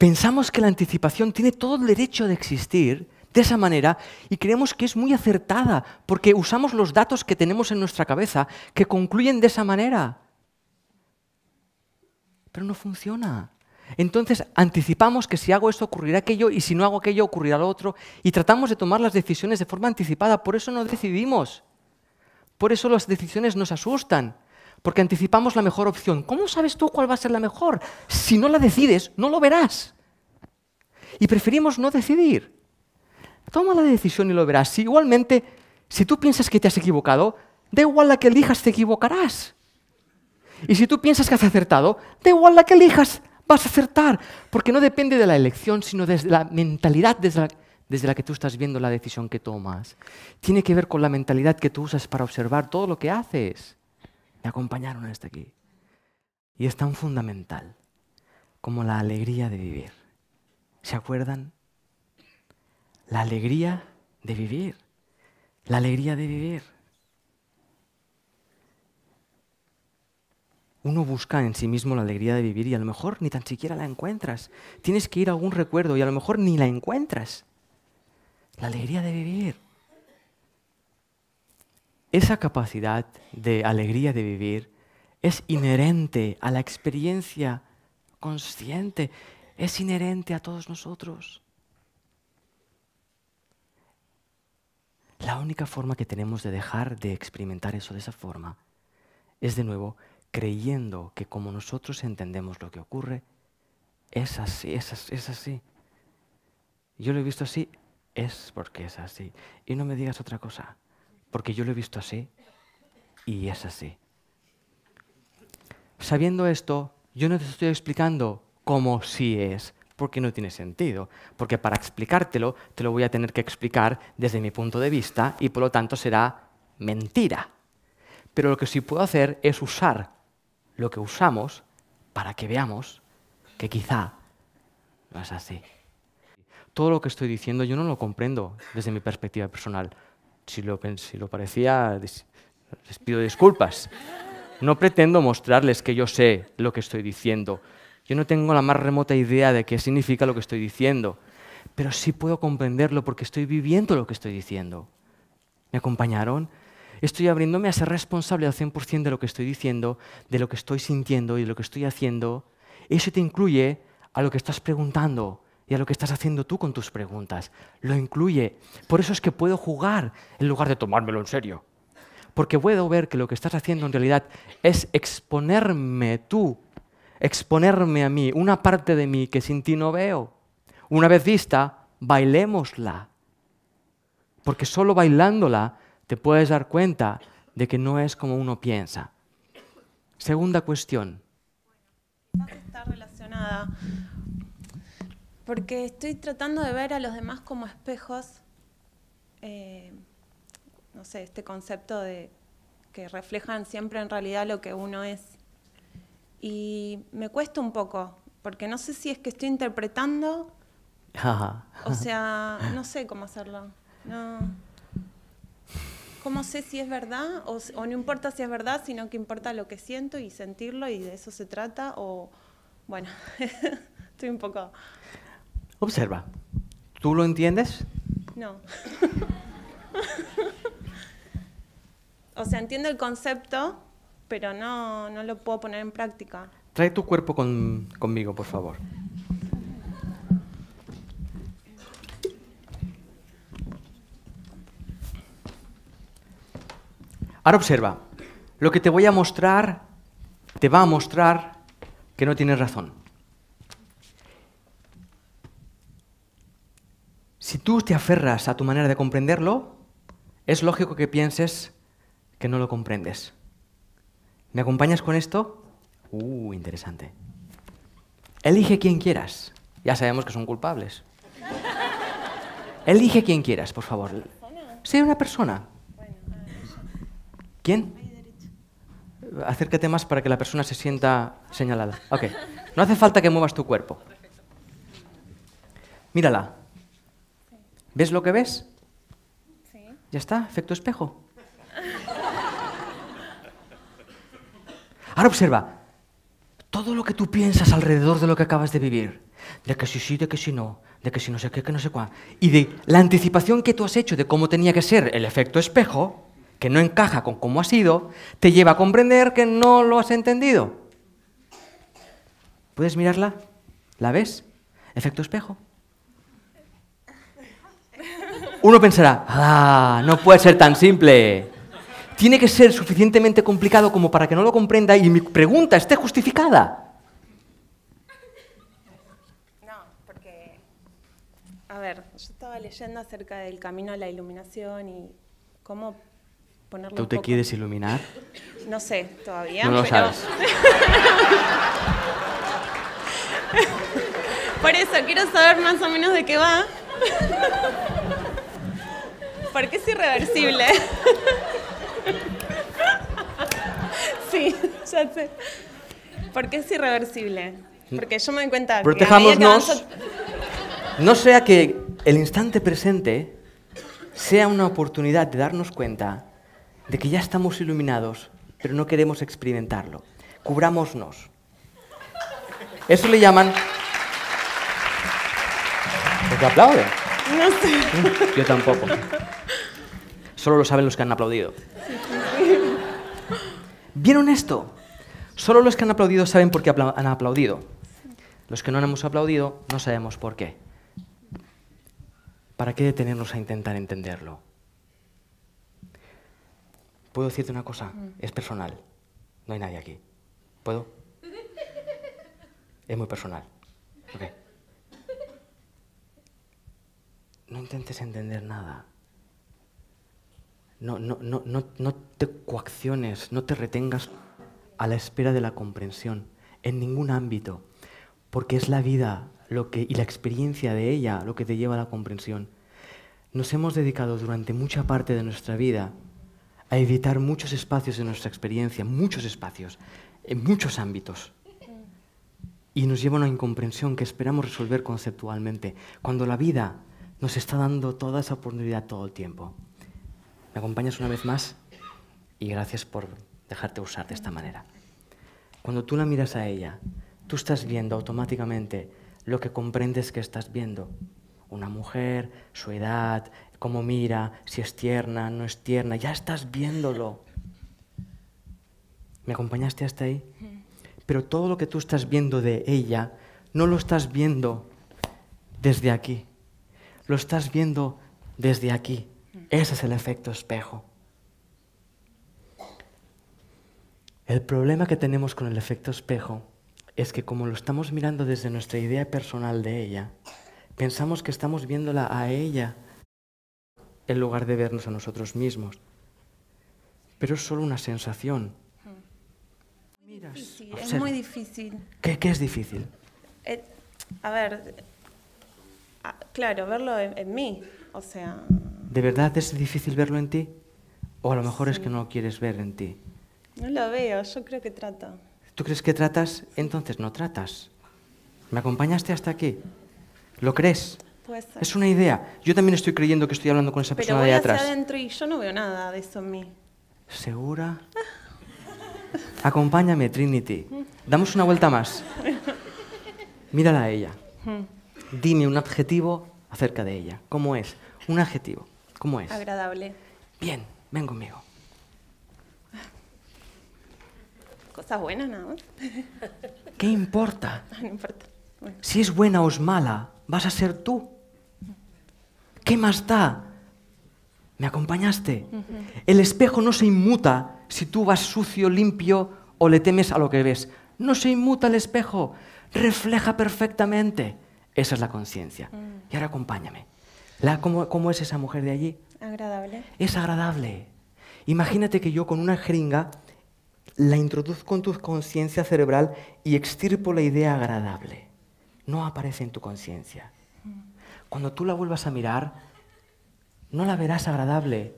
[SPEAKER 1] pensamos que la anticipación tiene todo el derecho de existir de esa manera y creemos que es muy acertada porque usamos los datos que tenemos en nuestra cabeza que concluyen de esa manera. Pero no funciona. Entonces anticipamos que si hago esto ocurrirá aquello y si no hago aquello ocurrirá lo otro y tratamos de tomar las decisiones de forma anticipada. Por eso no decidimos. Por eso las decisiones nos asustan. Porque anticipamos la mejor opción. ¿Cómo sabes tú cuál va a ser la mejor? Si no la decides, no lo verás. Y preferimos no decidir. Toma la decisión y lo verás. Si igualmente, si tú piensas que te has equivocado, da igual la que elijas, te equivocarás. Y si tú piensas que has acertado, da igual la que elijas, vas a acertar. Porque no depende de la elección, sino desde la mentalidad desde la, desde la que tú estás viendo la decisión que tomas. Tiene que ver con la mentalidad que tú usas para observar todo lo que haces. Me acompañaron hasta aquí. Y es tan fundamental como la alegría de vivir. ¿Se acuerdan? La alegría de vivir. La alegría de vivir. Uno busca en sí mismo la alegría de vivir y a lo mejor ni tan siquiera la encuentras. Tienes que ir a algún recuerdo y a lo mejor ni la encuentras. La alegría de vivir. Esa capacidad de alegría de vivir es inherente a la experiencia consciente, es inherente a todos nosotros. La única forma que tenemos de dejar de experimentar eso de esa forma es de nuevo creyendo que como nosotros entendemos lo que ocurre, es así, es así, es así. Yo lo he visto así, es porque es así. Y no me digas otra cosa, porque yo lo he visto así y es así. Sabiendo esto, yo no te estoy explicando cómo sí es, porque no tiene sentido. Porque para explicártelo, te lo voy a tener que explicar desde mi punto de vista y por lo tanto será mentira. Pero lo que sí puedo hacer es usar lo que usamos para que veamos que quizá no es así. Todo lo que estoy diciendo yo no lo comprendo desde mi perspectiva personal. Si lo, parecía, les pido disculpas. No pretendo mostrarles que yo sé lo que estoy diciendo. Yo no tengo la más remota idea de qué significa lo que estoy diciendo, pero sí puedo comprenderlo porque estoy viviendo lo que estoy diciendo. ¿Me acompañaron? Estoy abriéndome a ser responsable al 100% de lo que estoy diciendo, de lo que estoy sintiendo y de lo que estoy haciendo. Eso te incluye a lo que estás preguntando y a lo que estás haciendo tú con tus preguntas. Lo incluye. Por eso es que puedo jugar en lugar de tomármelo en serio. Porque puedo ver que lo que estás haciendo en realidad es exponerme tú, exponerme a mí, una parte de mí que sin ti no veo. Una vez vista, bailémosla. Porque solo bailándola te puedes dar cuenta de que no es como uno piensa. Segunda cuestión.
[SPEAKER 4] Quizás está relacionada. Porque estoy tratando de ver a los demás como espejos. eh, no sé, este concepto de que reflejan siempre en realidad lo que uno es. Y me cuesta un poco, porque no sé si es que estoy interpretando, [laughs] o sea, no sé cómo hacerlo. No. ¿Cómo sé si es verdad? O, no importa si es verdad, sino que importa lo que siento y sentirlo y de eso se trata. O, bueno, [laughs] estoy un poco...
[SPEAKER 1] Observa. ¿Tú lo entiendes?
[SPEAKER 4] No. [laughs] o sea, entiendo el concepto, pero no, no lo puedo poner en práctica.
[SPEAKER 1] Trae tu cuerpo con- conmigo, por favor. Ahora observa. Lo que te voy a mostrar te va a mostrar que no tienes razón. Si tú te aferras a tu manera de comprenderlo, es lógico que pienses que no lo comprendes. ¿Me acompañas con esto? Uh, interesante. Elige quien quieras. Ya sabemos que son culpables. Elige quien quieras, por favor. Sí, una persona. ¿Quién? Acércate más para que la persona se sienta señalada. Ok. No hace falta que muevas tu cuerpo. Mírala. ¿Ves lo que ves?
[SPEAKER 4] Sí.
[SPEAKER 1] Ya está, efecto espejo. [laughs] Ahora observa, todo lo que tú piensas alrededor de lo que acabas de vivir, de que sí sí, de que sí no, de que si no sé qué, que no sé cuál, y de la anticipación que tú has hecho de cómo tenía que ser el efecto espejo, que no encaja con cómo ha sido, te lleva a comprender que no lo has entendido. ¿Puedes mirarla? ¿La ves? Efecto espejo. Uno pensará, ah, no puede ser tan simple. Tiene que ser suficientemente complicado como para que no lo comprenda y mi pregunta esté justificada.
[SPEAKER 4] No, porque, a ver, yo estaba leyendo acerca del camino a la iluminación y cómo ponerlo
[SPEAKER 1] ¿Tú te
[SPEAKER 4] poco-
[SPEAKER 1] quieres iluminar?
[SPEAKER 4] No sé todavía,
[SPEAKER 1] No lo
[SPEAKER 4] pero...
[SPEAKER 1] sabes. [laughs]
[SPEAKER 4] Por eso quiero saber más o menos de qué va. Porque es irreversible. [laughs] Sí, ya sé. Porque es irreversible. Porque yo me doy cuenta que a
[SPEAKER 1] Protejámonos. No sea que el instante presente sea una oportunidad de darnos cuenta de que ya estamos iluminados, pero no queremos experimentarlo. Cubrámonos. Eso le llaman... ¿Por qué aplauden?
[SPEAKER 4] No sé. [laughs]
[SPEAKER 1] Yo tampoco. Solo lo saben los que han aplaudido. Bien honesto. Solo los que han aplaudido saben por qué apla- han aplaudido. Los que no hemos aplaudido no sabemos por qué. ¿Para qué detenernos a intentar entenderlo? ¿Puedo decirte una cosa? Es personal. No hay nadie aquí. ¿Puedo? [laughs] Es muy personal. Ok. No intentes entender nada. No, no, no, no, te coacciones, no te retengas a la espera de la comprensión en ningún ámbito, porque es la vida lo que, y la experiencia de ella lo que te lleva a la comprensión. Nos hemos dedicado durante mucha parte de nuestra vida a evitar muchos espacios de nuestra experiencia, muchos espacios, en muchos ámbitos. Y nos lleva a una incomprensión que esperamos resolver conceptualmente, cuando la vida nos está dando toda esa oportunidad todo el tiempo. ¿Me acompañas una vez más? Y gracias por dejarte usar de esta manera. Cuando tú la miras a ella, tú estás viendo automáticamente lo que comprendes que estás viendo. Una mujer, su edad, cómo mira, si es tierna, no es tierna, ya estás viéndolo. ¿Me acompañaste hasta ahí? Pero todo lo que tú estás viendo de ella, no lo estás viendo desde aquí. Lo estás viendo desde aquí. Ese es el efecto espejo. El problema que tenemos con el efecto espejo es que como lo estamos mirando desde nuestra idea personal de ella, pensamos que estamos viéndola a ella en lugar de vernos a nosotros mismos. Pero es solo una sensación. Miras,
[SPEAKER 4] es muy difícil.
[SPEAKER 1] ¿Qué, qué es difícil?
[SPEAKER 4] Eh, a ver, claro, verlo en, en mí. O sea,
[SPEAKER 1] ¿De verdad es difícil verlo en ti? O a lo mejor es que no lo quieres ver en ti.
[SPEAKER 4] no lo veo, yo creo que trato.
[SPEAKER 1] ¿Tú crees que tratas? Entonces no tratas. ¿Me acompañaste hasta aquí? ¿Lo crees?
[SPEAKER 4] Puede ser.
[SPEAKER 1] Es una idea. Yo también estoy creyendo que estoy hablando con esa
[SPEAKER 4] Pero
[SPEAKER 1] persona
[SPEAKER 4] voy
[SPEAKER 1] de
[SPEAKER 4] hacia
[SPEAKER 1] atrás.
[SPEAKER 4] adentro y yo no veo nada de eso en mí.
[SPEAKER 1] ¿Segura? Acompáñame, Trinity. Damos una vuelta más. [laughs] Mírala a ella. Dime un adjetivo acerca de ella. ¿Cómo es? Un adjetivo. ¿Cómo es?
[SPEAKER 4] Agradable.
[SPEAKER 1] Bien, ven conmigo.
[SPEAKER 4] Cosas buenas nada más.
[SPEAKER 1] ¿Qué importa? [laughs]
[SPEAKER 4] No importa. Bueno,
[SPEAKER 1] Si es buena o es mala, vas a ser tú. ¿Qué más da ¿Me acompañaste? El espejo no se inmuta si tú vas sucio, limpio o le temes a lo que ves. No se inmuta el espejo, refleja perfectamente. Esa es la conciencia. Y ahora acompáñame. La- ¿cómo, cómo es esa mujer de allí?
[SPEAKER 4] Agradable.
[SPEAKER 1] Es agradable. Imagínate que yo con una jeringa la introduzco en tu conciencia cerebral y extirpo la idea agradable. No aparece en tu conciencia. Cuando tú la vuelvas a mirar, no la verás agradable,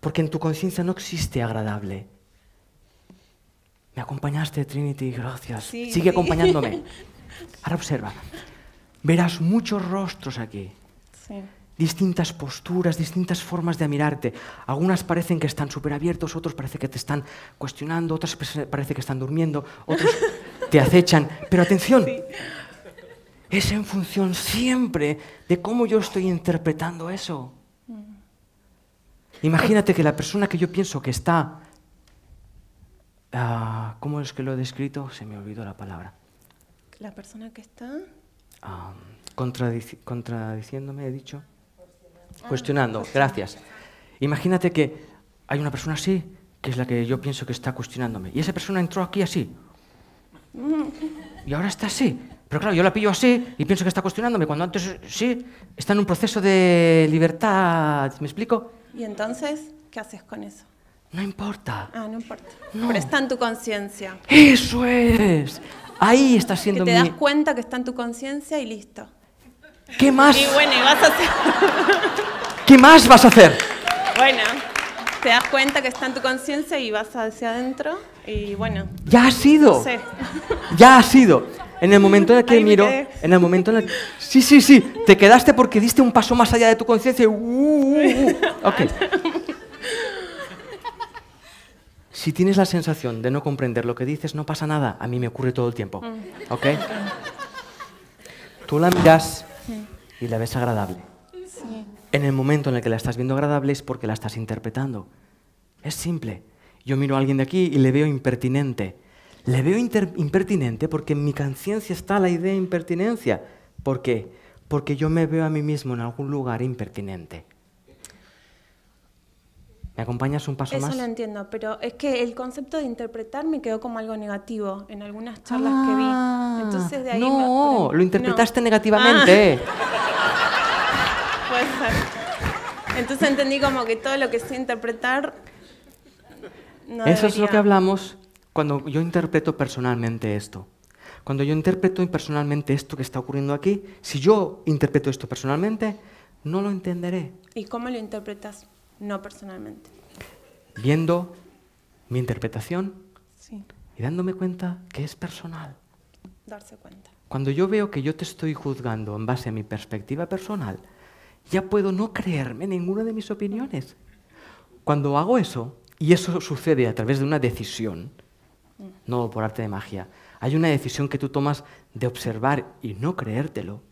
[SPEAKER 1] porque en tu conciencia no existe agradable. Me acompañaste, Trinity, gracias.
[SPEAKER 4] Sí,
[SPEAKER 1] Sigue
[SPEAKER 4] sí.
[SPEAKER 1] acompañándome. [laughs] Ahora observa. Verás muchos rostros aquí
[SPEAKER 4] Sí.
[SPEAKER 1] distintas posturas, distintas formas de mirarte. Algunas parecen que están súper abiertos, otros parece que te están cuestionando, otras parece que están durmiendo, otros [laughs] te acechan. Pero atención, es en función siempre de cómo yo estoy interpretando eso. Imagínate que la persona que yo pienso que está... ah, ¿Cómo es que lo he descrito? Se me olvidó la palabra.
[SPEAKER 4] La persona que está.
[SPEAKER 1] Ah, contradici- contradiciéndome, he dicho. Cuestionando, gracias. Imagínate que hay una persona así, que es la que yo pienso que está cuestionándome. Y esa persona entró aquí así. [laughs] Y ahora está así. Pero claro, yo la pillo así y pienso que está cuestionándome, cuando antes sí, está en un proceso de libertad. ¿Me explico?
[SPEAKER 4] ¿Y entonces qué haces con eso?
[SPEAKER 1] No importa.
[SPEAKER 4] Ah, no importa.
[SPEAKER 1] No.
[SPEAKER 4] Pero está en tu conciencia.
[SPEAKER 1] Eso es. Ahí está
[SPEAKER 4] Que
[SPEAKER 1] siendo
[SPEAKER 4] te das cuenta que está en tu conciencia y listo.
[SPEAKER 1] ¿Qué más?
[SPEAKER 4] Y bueno, y vas a hacer. [laughs]
[SPEAKER 1] ¿Qué más vas a hacer?
[SPEAKER 4] Bueno, te das cuenta que está en tu conciencia y vas hacia adentro. Y bueno,
[SPEAKER 1] Ya ha sido.
[SPEAKER 4] no sé. [laughs]
[SPEAKER 1] Ya ha sido. En el momento en el que
[SPEAKER 4] Ahí
[SPEAKER 1] miro, en el momento en el que... Sí, sí, sí, te quedaste porque diste un paso más allá de tu conciencia y... uh, uh, uh. Ok. [laughs] Si tienes la sensación de no comprender lo que dices, no pasa nada. A mí me ocurre todo el tiempo.
[SPEAKER 4] Mm.
[SPEAKER 1] ¿Ok? [laughs] Tú la miras y la ves agradable.
[SPEAKER 4] Sí.
[SPEAKER 1] En el momento en el que la estás viendo agradable es porque la estás interpretando. Es simple. Yo miro a alguien de aquí y le veo impertinente. Le veo impertinente porque en mi conciencia está la idea de impertinencia. ¿Por qué? Porque yo me veo a mí mismo en algún lugar impertinente. ¿Me acompañas un paso
[SPEAKER 4] Eso
[SPEAKER 1] más?
[SPEAKER 4] lo entiendo, pero es que el concepto de interpretar me quedó como algo negativo en algunas charlas que
[SPEAKER 1] Ah,
[SPEAKER 4] vi. Entonces de ahí
[SPEAKER 1] no,
[SPEAKER 4] me-
[SPEAKER 1] lo interpretaste
[SPEAKER 4] no.
[SPEAKER 1] negativamente.
[SPEAKER 4] Ah, [laughs] puede ser. Entonces entendí como que todo lo que sé interpretar no
[SPEAKER 1] Eso es lo
[SPEAKER 4] debería.
[SPEAKER 1] que hablamos cuando yo interpreto personalmente esto. Cuando yo interpreto personalmente esto que está ocurriendo aquí, si yo interpreto esto personalmente, no lo entenderé.
[SPEAKER 4] ¿Y cómo lo interpretas? No personalmente.
[SPEAKER 1] Viendo mi interpretación
[SPEAKER 4] Sí,
[SPEAKER 1] y dándome cuenta que es personal.
[SPEAKER 4] darse cuenta.
[SPEAKER 1] Cuando yo veo que yo te estoy juzgando en base a mi perspectiva personal, ya puedo no creerme ninguna de mis opiniones. Cuando hago eso, y eso sucede a través de una decisión, no por arte de magia, hay una decisión que tú tomas de observar y no creértelo,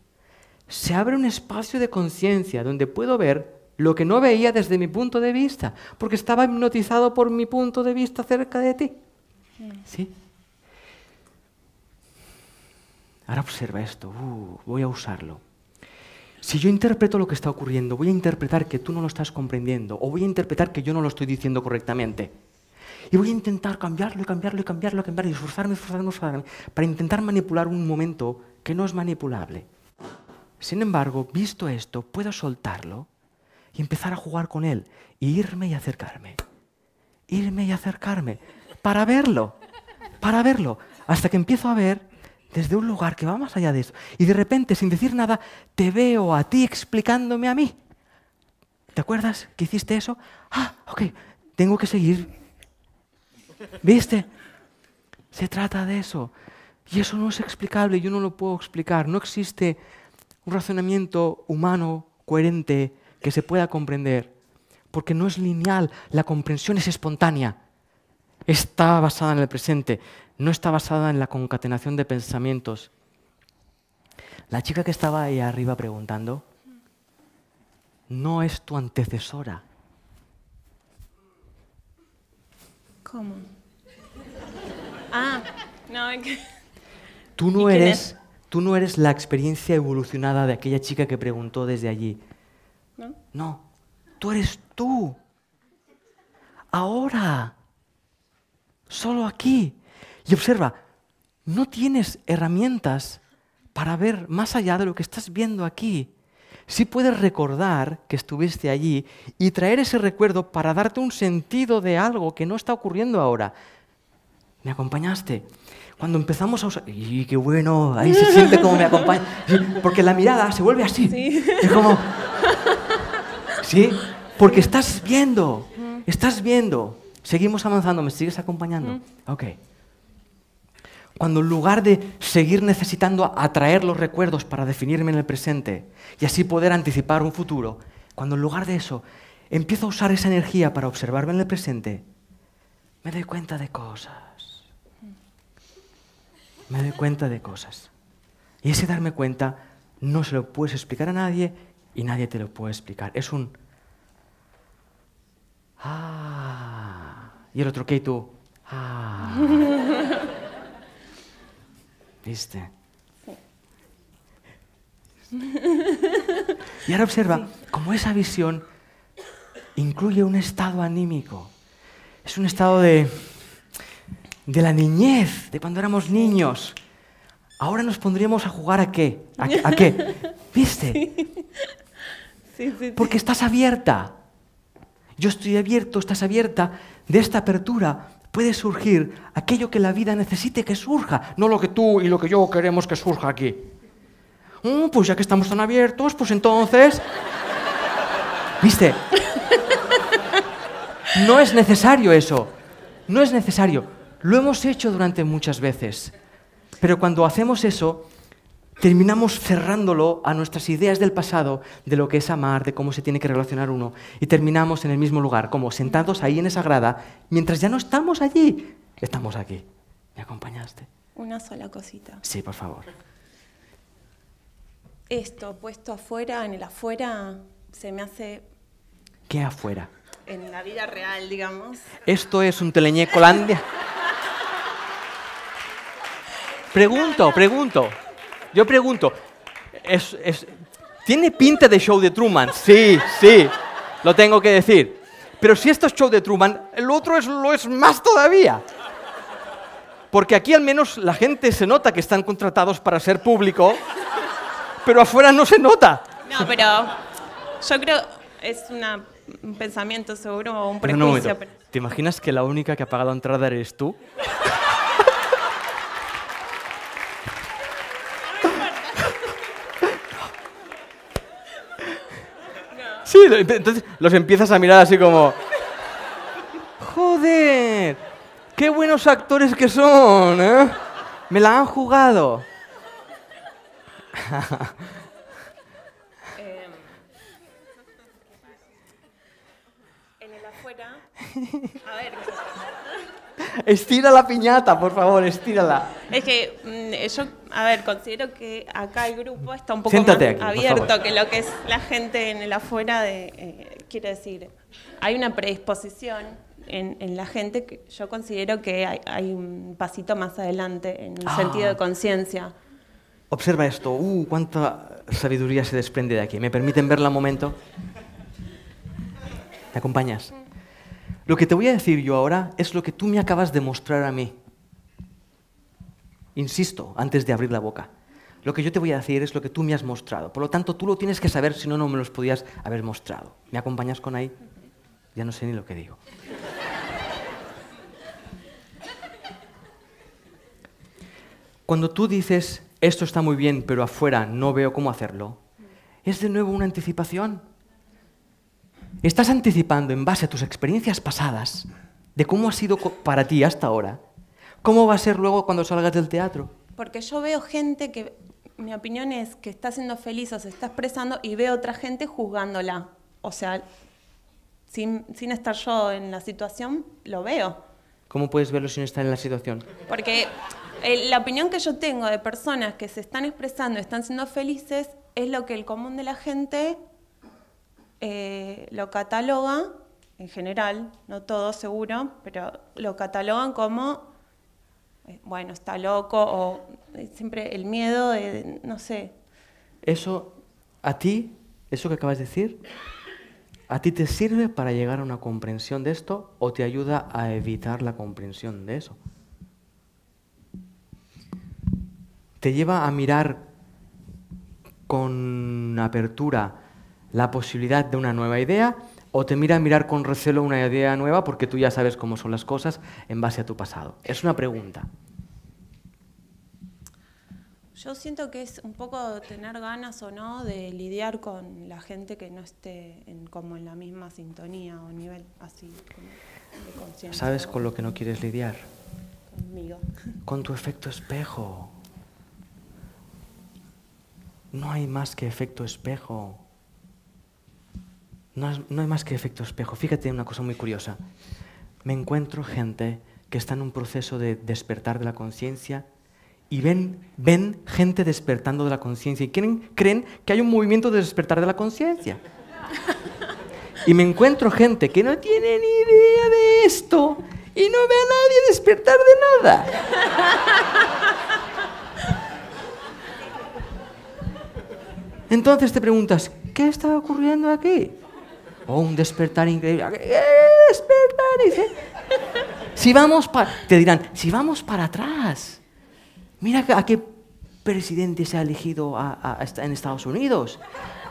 [SPEAKER 1] se abre un espacio de conciencia donde puedo ver lo que no veía desde mi punto de vista, porque estaba hipnotizado por mi punto de vista cerca de ti. ¿Sí? Ahora observa esto, uh, voy a usarlo. Si yo interpreto lo que está ocurriendo, voy a interpretar que tú no lo estás comprendiendo, o voy a interpretar que yo no lo estoy diciendo correctamente. Y voy a intentar cambiarlo y cambiarlo y cambiarlo y cambiarlo y esforzarme, esforzarme, esforzarme, para intentar manipular un momento que no es manipulable. Sin embargo, visto esto, puedo soltarlo y empezar a jugar con él, y irme y acercarme. Irme y acercarme, para verlo, para verlo, hasta que empiezo a ver desde un lugar que va más allá de eso. Y de repente, sin decir nada, te veo a ti explicándome a mí. ¿Te acuerdas que hiciste eso? Ah, ok, tengo que seguir. ¿Viste? Se trata de eso. Y eso no es explicable, yo no lo puedo explicar. No existe un razonamiento humano coherente que se pueda comprender, porque no es lineal, la comprensión es espontánea. Está basada en el presente, no está basada en la concatenación de pensamientos. La chica que estaba ahí arriba preguntando no es tu antecesora.
[SPEAKER 4] ¿Cómo? [laughs] Ah, no.
[SPEAKER 1] Tú no
[SPEAKER 4] ¿Y quién
[SPEAKER 1] eres, tú no eres la experiencia evolucionada de aquella chica que preguntó desde allí.
[SPEAKER 4] ¿No?
[SPEAKER 1] No, tú eres tú. Ahora. Solo aquí. Y observa, no tienes herramientas para ver más allá de lo que estás viendo aquí. Sí puedes recordar que estuviste allí y traer ese recuerdo para darte un sentido de algo que no está ocurriendo ahora. ¿Me acompañaste? Cuando empezamos a usar... ¡Y qué bueno! Ahí se siente como me acompaña. Porque la mirada se vuelve así. Es como... ¿Sí? Porque estás viendo. Estás viendo. Seguimos avanzando. ¿Me sigues acompañando? Ok. Cuando en lugar de seguir necesitando atraer los recuerdos para definirme en el presente y así poder anticipar un futuro, cuando en lugar de eso empiezo a usar esa energía para observarme en el presente, me doy cuenta de cosas. Me doy cuenta de cosas. Y ese darme cuenta no se lo puedes explicar a nadie y nadie te lo puede explicar. Es un... Ah. Y el otro, ¿qué? Y tú... Ah. [laughs] ¿Viste? Y ahora observa cómo esa visión incluye un estado anímico. Es un estado de, de la niñez, de cuando éramos niños. Ahora nos pondríamos a jugar a qué? ¿A, qué- a qué? [laughs] ¿Viste? Porque estás abierta. Yo estoy abierto, estás abierta. De esta apertura puede surgir aquello que la vida necesite que surja, no lo que tú y lo que yo queremos que surja aquí. Mm, pues ya que estamos tan abiertos, pues entonces... ¿Viste? No es necesario eso. No es necesario. Lo hemos hecho durante muchas veces. Pero cuando hacemos eso, terminamos cerrándolo a nuestras ideas del pasado, de lo que es amar, de cómo se tiene que relacionar uno, y terminamos en el mismo lugar, como sentados ahí en esa grada, mientras ya no estamos allí, estamos aquí. ¿Me acompañaste?
[SPEAKER 4] Una sola cosita.
[SPEAKER 1] Sí, por favor.
[SPEAKER 4] Esto puesto afuera, en el afuera, se me hace
[SPEAKER 1] ¿Qué afuera?
[SPEAKER 4] en la vida real, digamos.
[SPEAKER 1] ¿Esto es un teleñecolandia? [laughs] Pregunto, pregunto. Yo pregunto. Es- es- ¿Tiene pinta de show de Truman? Sí, sí. Lo tengo que decir. Pero si esto es show de Truman, el otro es, lo es más todavía. Porque aquí al menos la gente se nota que están contratados para ser público, pero afuera no se nota.
[SPEAKER 4] No, pero yo creo es una- un pensamiento seguro o un
[SPEAKER 1] no,
[SPEAKER 4] prejuicio. pero-
[SPEAKER 1] ¿Te imaginas que la única que ha pagado entrada eres tú? Sí, entonces los empiezas a mirar así como... ¡Joder! ¡Qué buenos actores que son! ¿eh? Me la han jugado. [laughs]
[SPEAKER 4] Em, en el afuera. A ver,
[SPEAKER 1] Estira la piñata, por favor, estírala.
[SPEAKER 4] es que mm, yo, a ver, considero que acá el grupo está un poco
[SPEAKER 1] Siéntate
[SPEAKER 4] más
[SPEAKER 1] aquí,
[SPEAKER 4] abierto que lo que es la gente en el afuera de, eh, quiero decir, hay una predisposición en, en la gente que yo considero que hay, hay un pasito más adelante en un
[SPEAKER 1] Ah.
[SPEAKER 4] sentido de conciencia.
[SPEAKER 1] Observa esto. Uh, cuánta sabiduría se desprende de aquí. ¿Me permiten verla un momento? ¿Me acompañas? Lo que te voy a decir yo ahora es lo que tú me acabas de mostrar a mí. Insisto, antes de abrir la boca. Lo que yo te voy a decir es lo que tú me has mostrado. Por lo tanto, tú lo tienes que saber, si no, no me los podías haber mostrado. ¿Me acompañas con ahí? Ya no sé ni lo que digo. Cuando tú dices, esto está muy bien, pero afuera no veo cómo hacerlo, es de nuevo una anticipación. Estás anticipando en base a tus experiencias pasadas de cómo ha sido para ti hasta ahora, cómo va a ser luego cuando salgas del teatro.
[SPEAKER 4] Porque yo veo gente que, mi opinión es que está siendo feliz o se está expresando y veo otra gente juzgándola. O sea, sin, sin estar yo en la situación, lo veo.
[SPEAKER 1] ¿Cómo puedes verlo sin estar en la situación?
[SPEAKER 4] Porque eh, la opinión que yo tengo de personas que se están expresando, están siendo felices, es lo que el común de la gente eh, lo cataloga, en general, no todo seguro, pero lo catalogan como, eh, bueno, está loco o eh, siempre el miedo de, de- no sé,
[SPEAKER 1] Eso, a ti, eso que acabas de decir, ¿A ti te sirve para llegar a una comprensión de esto o te ayuda a evitar la comprensión de eso? ¿Te lleva a mirar con apertura la posibilidad de una nueva idea o te mira a mirar con recelo una idea nueva porque tú ya sabes cómo son las cosas en base a tu pasado? Es una pregunta.
[SPEAKER 4] Yo siento que es un poco tener ganas o no de lidiar con la gente que no esté en, como en la misma sintonía o nivel así de conciencia.
[SPEAKER 1] ¿Sabes con lo que no quieres lidiar?
[SPEAKER 4] Conmigo.
[SPEAKER 1] Con tu efecto espejo. No hay más que efecto espejo. No, no hay más que efecto espejo. Fíjate una cosa muy curiosa. Me encuentro gente que está en un proceso de despertar de la conciencia y ven, ven gente despertando de la conciencia y creen, creen que hay un movimiento de despertar de la conciencia. Y me encuentro gente que no tiene ni idea de esto y no ve a nadie despertar de nada. Entonces te preguntas, ¿qué está ocurriendo aquí? Oh, un despertar increíble. ¿Qué despertar? Si vamos para, te dirán, si vamos para atrás, mira a qué presidente se ha elegido a- a- en Estados Unidos.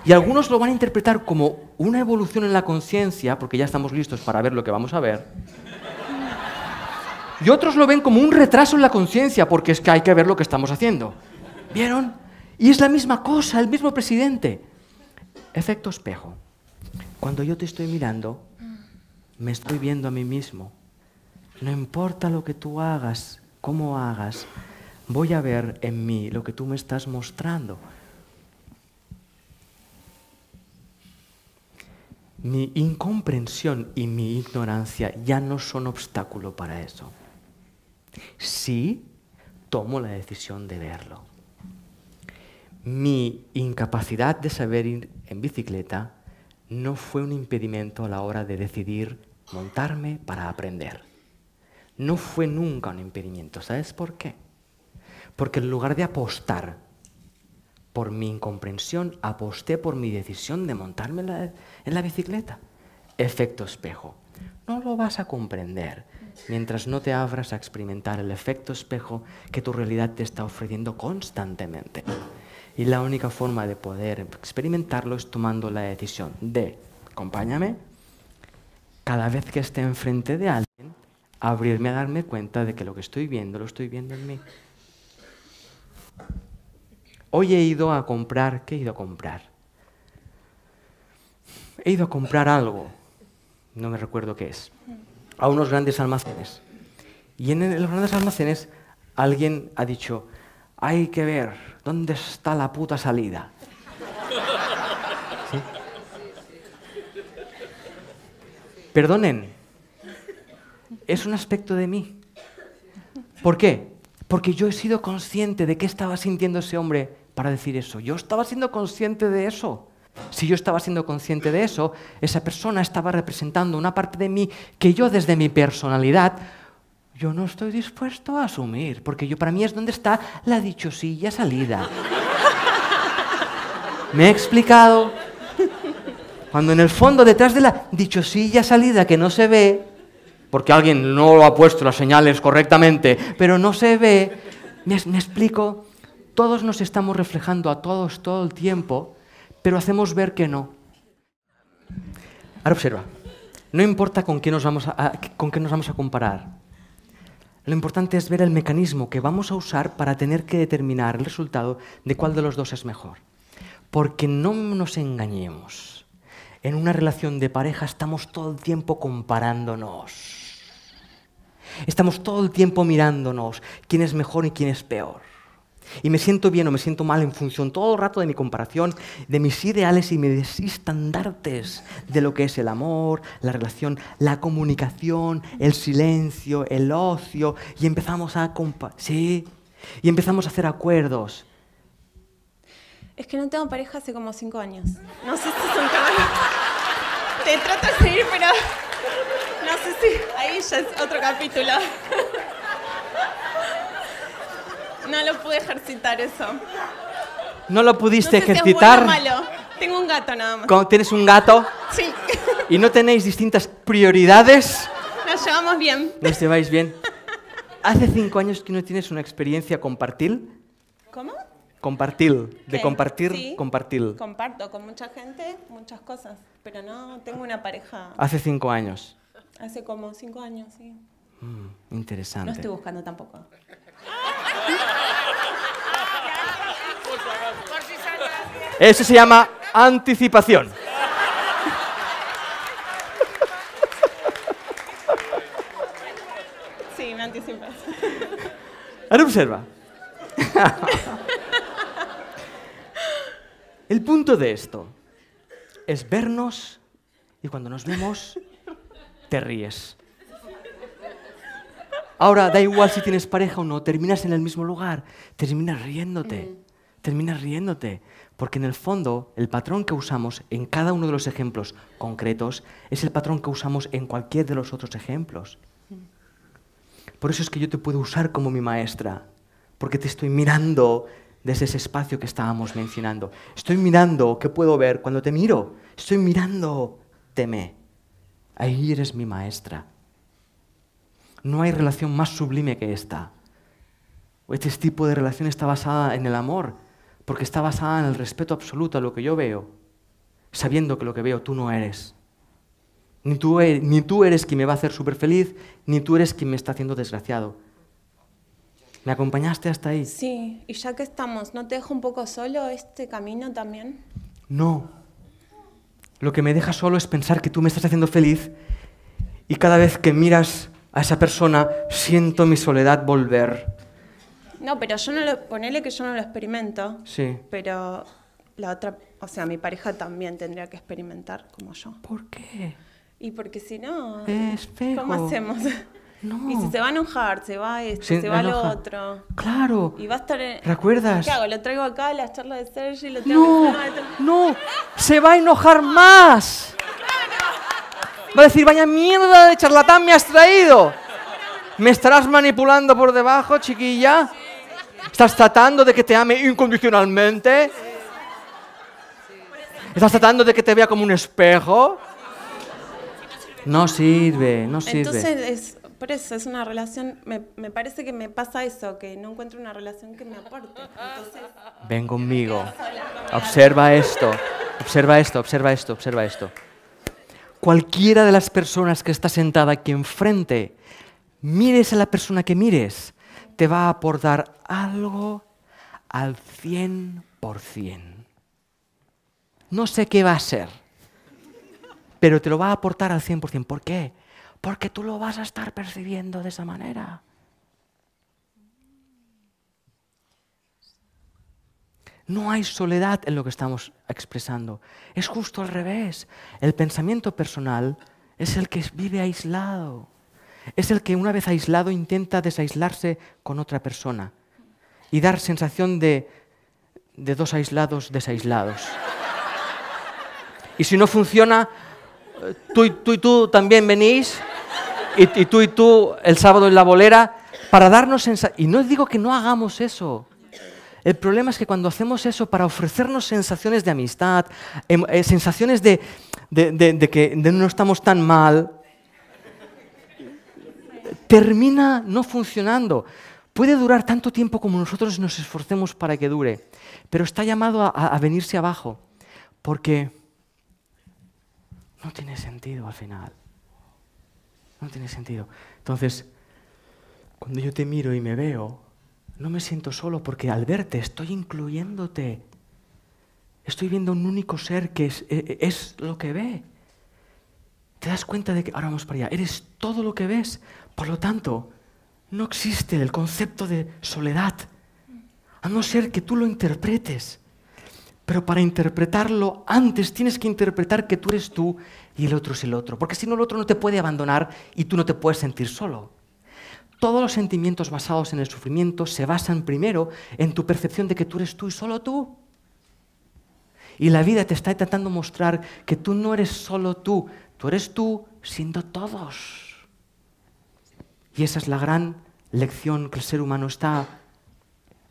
[SPEAKER 1] Y algunos lo van a interpretar como una evolución en la conciencia, porque ya estamos listos para ver lo que vamos a ver. Y otros lo ven como un retraso en la conciencia, porque es que hay que ver lo que estamos haciendo. ¿Vieron? Y es la misma cosa, el mismo presidente. Efecto espejo. Cuando yo te estoy mirando, me estoy viendo a mí mismo. No importa lo que tú hagas, cómo hagas, voy a ver en mí lo que tú me estás mostrando. Mi incomprensión y mi ignorancia ya no son obstáculo para eso. Sí, tomo la decisión de verlo. Mi incapacidad de saber ir en bicicleta no fue un impedimento a la hora de decidir montarme para aprender. No fue nunca un impedimento. ¿Sabes por qué? Porque en lugar de apostar por mi incomprensión, aposté por mi decisión de montarme en la, bicicleta. Efecto espejo. No lo vas a comprender mientras no te abras a experimentar el efecto espejo que tu realidad te está ofreciendo constantemente. Y la única forma de poder experimentarlo es tomando la decisión de, acompáñame, cada vez que esté enfrente de alguien, abrirme a darme cuenta de que lo que estoy viendo lo estoy viendo en mí. Hoy he ido a comprar, ¿qué he ido a comprar? He ido a comprar algo, no me recuerdo qué es, a unos grandes almacenes. Y en los grandes almacenes alguien ha dicho, hay que ver dónde está la puta salida. ¿Sí? Perdonen, es un aspecto de mí. ¿Por qué? Porque yo he sido consciente de qué estaba sintiendo ese hombre para decir eso. Yo estaba siendo consciente de eso. Si yo estaba siendo consciente de eso, esa persona estaba representando una parte de mí que yo desde mi personalidad yo no estoy dispuesto a asumir, porque yo para mí es donde está la dichosilla salida. ¿Me he explicado? Cuando en el fondo, detrás de la dichosilla salida que no se ve, porque alguien no ha puesto las señales correctamente, pero no se ve, ¿me, me explico? Todos nos estamos reflejando a todos todo el tiempo, pero hacemos ver que no. Ahora observa, no importa con qué nos vamos a, a- con qué nos vamos a comparar. Lo importante es ver el mecanismo que vamos a usar para tener que determinar el resultado de cuál de los dos es mejor. Porque no nos engañemos. En una relación de pareja estamos todo el tiempo comparándonos. Estamos todo el tiempo mirándonos quién es mejor y quién es peor. Y me siento bien o me siento mal en función todo el rato de mi comparación, de mis ideales y mis estandartes de lo que es el amor, la relación, la comunicación, el silencio, el ocio. Y empezamos a sí, y empezamos a hacer acuerdos.
[SPEAKER 4] Es que no tengo pareja hace como cinco años. No sé si es [laughs] un. Te trato de seguir, pero [laughs] no sé si ahí ya es otro capítulo. [laughs] No lo pude ejercitar eso.
[SPEAKER 1] ¿No lo
[SPEAKER 4] No
[SPEAKER 1] pudiste
[SPEAKER 4] sé si es
[SPEAKER 1] ejercitar?
[SPEAKER 4] bueno o malo. Tengo un gato nada más.
[SPEAKER 1] ¿Cómo- ¿Tienes un gato?
[SPEAKER 4] Sí,
[SPEAKER 1] ¿Y no tenéis distintas prioridades?
[SPEAKER 4] nos llevamos bien.
[SPEAKER 1] ¿Nos lleváis bien? ¿Hace cinco años que no tienes una experiencia compartir?
[SPEAKER 4] ¿Cómo?
[SPEAKER 1] Compartir, de
[SPEAKER 4] ¿Qué?
[SPEAKER 1] compartir,
[SPEAKER 4] Sí,
[SPEAKER 1] compartir.
[SPEAKER 4] Comparto con mucha gente muchas cosas, pero no tengo una pareja
[SPEAKER 1] Hace cinco años.
[SPEAKER 4] hace como cinco años, sí.
[SPEAKER 1] Mm,
[SPEAKER 4] No
[SPEAKER 1] interesante.
[SPEAKER 4] estoy buscando tampoco.
[SPEAKER 1] Eso se llama anticipación.
[SPEAKER 4] Sí, me anticipas.
[SPEAKER 1] Ahora observa. El punto de esto es vernos y cuando nos vemos te ríes. Ahora da igual si tienes pareja o no, terminas en el mismo lugar, terminas riéndote, terminas riéndote, porque en el fondo el patrón que usamos en cada uno de los ejemplos concretos es el patrón que usamos en cualquier de los otros ejemplos. Por eso es que yo te puedo usar como mi maestra, porque te estoy mirando desde ese espacio que estábamos mencionando. Estoy mirando, ¿qué puedo ver? Cuando te miro, estoy mirando, teme. Ahí eres mi maestra. No hay relación más sublime que esta. Este tipo de relación está basada en el amor, porque está basada en el respeto absoluto a lo que yo veo, sabiendo que lo que veo tú no eres. Ni tú, e- ni tú eres quien me va a hacer súper feliz, ni tú eres quien me está haciendo desgraciado. ¿Me acompañaste hasta ahí?
[SPEAKER 4] Sí, y ya que estamos, ¿no te deja un poco solo este camino también?
[SPEAKER 1] No. Lo que me deja solo es pensar que tú me estás haciendo feliz y cada vez que miras a esa persona siento mi soledad volver.
[SPEAKER 4] No, pero yo no lo, ponele que yo no lo experimento,
[SPEAKER 1] Sí.
[SPEAKER 4] pero la otra, o sea, mi pareja también tendría que experimentar como yo.
[SPEAKER 1] ¿Por qué?
[SPEAKER 4] Y porque si no,
[SPEAKER 1] feo.
[SPEAKER 4] ¿cómo hacemos?
[SPEAKER 1] No.
[SPEAKER 4] Y si se va a enojar, se va esto,
[SPEAKER 1] Se
[SPEAKER 4] se va lo otro.
[SPEAKER 1] Claro.
[SPEAKER 4] Y va a estar en...
[SPEAKER 1] ¿Recuerdas?
[SPEAKER 4] ¿Qué hago? ¿Lo traigo acá a las charlas de Sergi? ¿Lo tengo
[SPEAKER 1] No,
[SPEAKER 4] que-
[SPEAKER 1] no, se va a enojar más. Va a decir, vaya mierda de charlatán me has traído. ¿Me estarás manipulando por debajo, chiquilla? ¿Estás tratando de que te ame incondicionalmente? ¿Estás tratando de que te vea como un espejo? No sirve, no sirve.
[SPEAKER 4] Entonces, es, por eso es una relación, me, me parece que me pasa eso, que no encuentro una relación que me aporte. Entonces,
[SPEAKER 1] Ven conmigo. Observa esto, observa esto, observa esto, observa esto. Cualquiera de las personas que está sentada aquí enfrente, mires a la persona que mires, te va a aportar algo al 100%. No sé qué va a ser, pero te lo va a aportar al 100%. ¿Por qué? Porque tú lo vas a estar percibiendo de esa manera. No hay soledad en lo que estamos expresando. Es justo al revés. El pensamiento personal es el que vive aislado. Es el que una vez aislado intenta desaislarse con otra persona y dar sensación de, de dos aislados desaislados. Y si no funciona, tú y tú, y tú también venís, y, y tú y tú el sábado en la bolera, para darnos sensación. Y no digo que no hagamos eso. El problema es que cuando hacemos eso para ofrecernos sensaciones de amistad, em- eh, sensaciones de, de- de- de que no estamos tan mal, termina no funcionando. Puede durar tanto tiempo como nosotros nos esforcemos para que dure, pero está llamado a- a venirse abajo, porque no tiene sentido al final. No tiene sentido. Entonces, cuando yo te miro y me veo, no me siento solo porque al verte estoy incluyéndote. Estoy viendo un único ser que es, e- e- es lo que ve. Te das cuenta de que, ahora vamos para allá, eres todo lo que ves. Por lo tanto, no existe el concepto de soledad, a no ser que tú lo interpretes. Pero para interpretarlo, antes tienes que interpretar que tú eres tú y el otro es el otro. Porque si no, el otro no te puede abandonar y tú no te puedes sentir solo. Todos los sentimientos basados en el sufrimiento se basan primero en tu percepción de que tú eres tú y solo tú. Y la vida te está intentando mostrar que tú no eres solo tú, tú eres tú siendo todos. Y esa es la gran lección que el ser humano está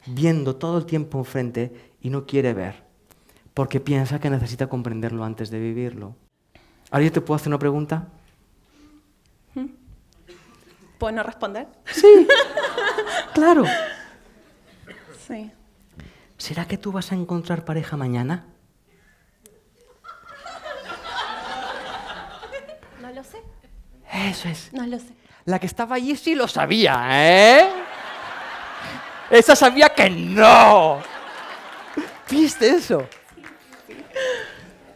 [SPEAKER 1] viendo todo el tiempo enfrente y no quiere ver, porque piensa que necesita comprenderlo antes de vivirlo. Ahora yo te puedo hacer una pregunta.
[SPEAKER 4] ¿Puedo no responder?
[SPEAKER 1] Sí, [laughs] claro.
[SPEAKER 4] Sí.
[SPEAKER 1] ¿Será que tú vas a encontrar pareja mañana?
[SPEAKER 4] No lo sé.
[SPEAKER 1] Eso es.
[SPEAKER 4] No lo sé.
[SPEAKER 1] La que estaba allí sí lo sabía, ¿eh? Esa sabía que no. ¿Viste eso?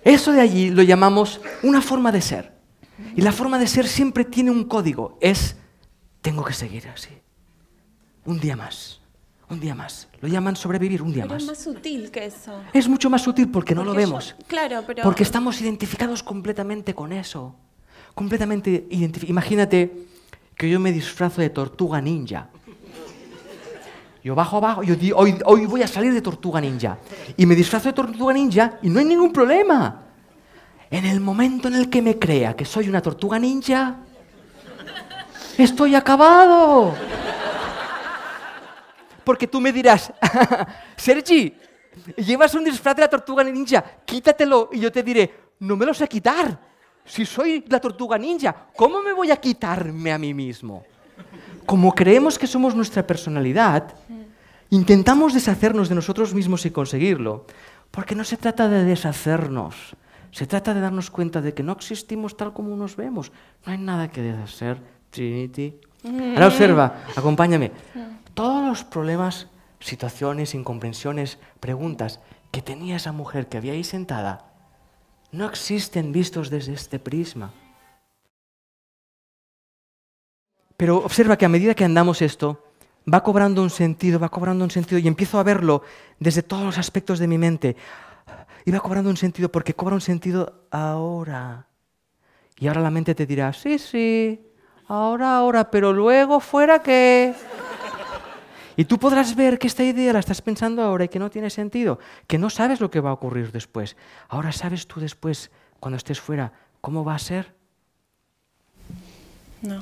[SPEAKER 1] Eso de allí lo llamamos una forma de ser. Y la forma de ser siempre tiene un código. Es, tengo que seguir así. Un día más. Un día más. Lo llaman sobrevivir un día
[SPEAKER 4] Pero
[SPEAKER 1] más.
[SPEAKER 4] es más sutil que eso.
[SPEAKER 1] Es mucho más sutil porque no lo
[SPEAKER 4] yo-
[SPEAKER 1] vemos.
[SPEAKER 4] claro, pero.
[SPEAKER 1] Porque estamos identificados completamente con eso. Completamente identificados. Imagínate que yo me disfrazo de tortuga ninja. Yo bajo abajo, yo digo, hoy, hoy voy a salir de tortuga ninja. Y me disfrazo de tortuga ninja y no hay ningún problema. En el momento en el que me crea que soy una tortuga ninja, estoy acabado. Porque tú me dirás, [laughs] Sergi, llevas un disfraz de la tortuga ninja, quítatelo. Y yo te diré, no me lo sé quitar. Si soy la tortuga ninja, ¿cómo me voy a quitarme a mí mismo? Como creemos que somos nuestra personalidad, intentamos deshacernos de nosotros mismos y conseguirlo. Porque no se trata de deshacernos, se trata de darnos cuenta de que no existimos tal como nos vemos. No hay nada que deshacer, Trinity. Ahora observa, acompáñame. Todos los problemas, situaciones, incomprensiones, preguntas que tenía esa mujer que había ahí sentada, no existen vistos desde este prisma. Pero observa que a medida que andamos esto, va cobrando un sentido, va cobrando un sentido y empiezo a verlo desde todos los aspectos de mi mente. Y va cobrando un sentido porque cobra un sentido ahora. Y ahora la mente te dirá, sí, sí, ahora, ahora, pero luego fuera que... Y tú podrás ver que esta idea la estás pensando ahora y que no tiene sentido, que no sabes lo que va a ocurrir después. Ahora sabes tú después, cuando estés fuera, cómo va a ser.
[SPEAKER 4] No.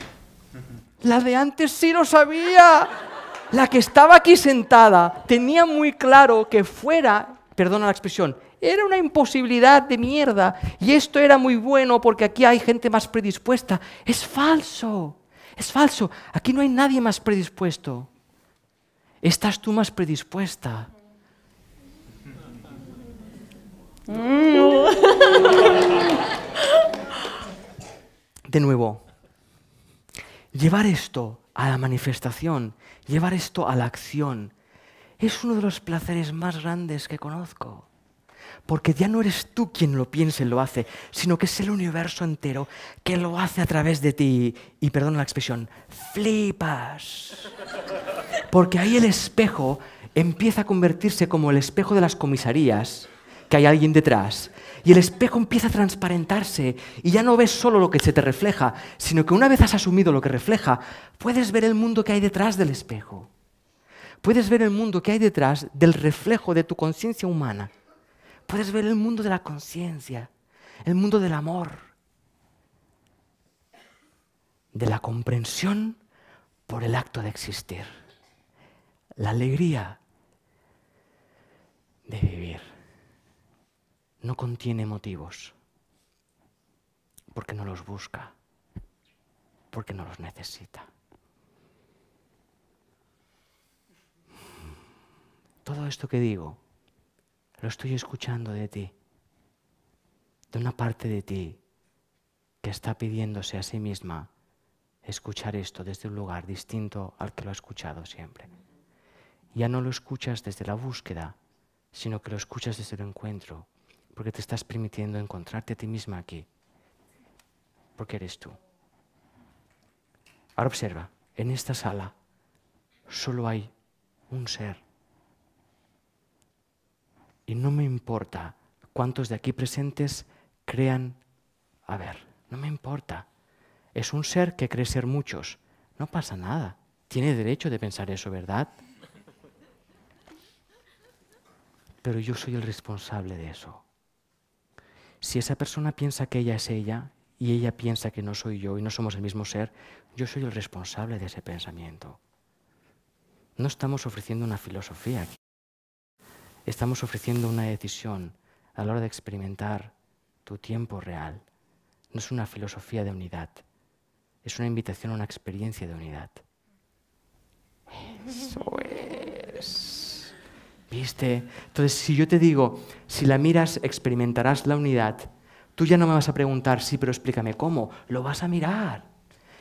[SPEAKER 1] La de antes sí lo sabía. La que estaba aquí sentada tenía muy claro que fuera, perdona la expresión, era una imposibilidad de mierda. Y esto era muy bueno porque aquí hay gente más predispuesta. Es falso. Es falso. Aquí no hay nadie más predispuesto. Estás tú más predispuesta. De nuevo, llevar esto a la manifestación, llevar esto a la acción, es uno de los placeres más grandes que conozco. Porque ya no eres tú quien lo piensa y lo hace, sino que es el universo entero que lo hace a través de ti. Y perdona la expresión, flipas. Porque ahí el espejo empieza a convertirse como el espejo de las comisarías, que hay alguien detrás. Y el espejo empieza a transparentarse y ya no ves solo lo que se te refleja, sino que una vez has asumido lo que refleja, puedes ver el mundo que hay detrás del espejo. Puedes ver el mundo que hay detrás del reflejo de tu conciencia humana. Puedes ver el mundo de la conciencia, el mundo del amor, de la comprensión por el acto de existir, la alegría de vivir. No contiene motivos, porque no los busca, porque no los necesita. Todo esto que digo, lo estoy escuchando de ti, de una parte de ti que está pidiéndose a sí misma escuchar esto desde un lugar distinto al que lo ha escuchado siempre. Ya no lo escuchas desde la búsqueda, sino que lo escuchas desde el encuentro, porque te estás permitiendo encontrarte a ti misma aquí, porque eres tú. Ahora observa, en esta sala solo hay un ser. Y no me importa cuántos de aquí presentes crean, a ver, no me importa. Es un ser que cree ser muchos. No pasa nada. Tiene derecho de pensar eso, ¿verdad? Pero yo soy el responsable de eso. Si esa persona piensa que ella es ella y ella piensa que no soy yo y no somos el mismo ser, yo soy el responsable de ese pensamiento. No estamos ofreciendo una filosofía aquí. Estamos ofreciendo una decisión a la hora de experimentar tu tiempo real, no es una filosofía de unidad, es una invitación a una experiencia de unidad. Eso es. ¿Viste? Entonces, si yo te digo, si la miras, experimentarás la unidad, tú ya no me vas a preguntar, sí, pero explícame cómo, lo vas a mirar.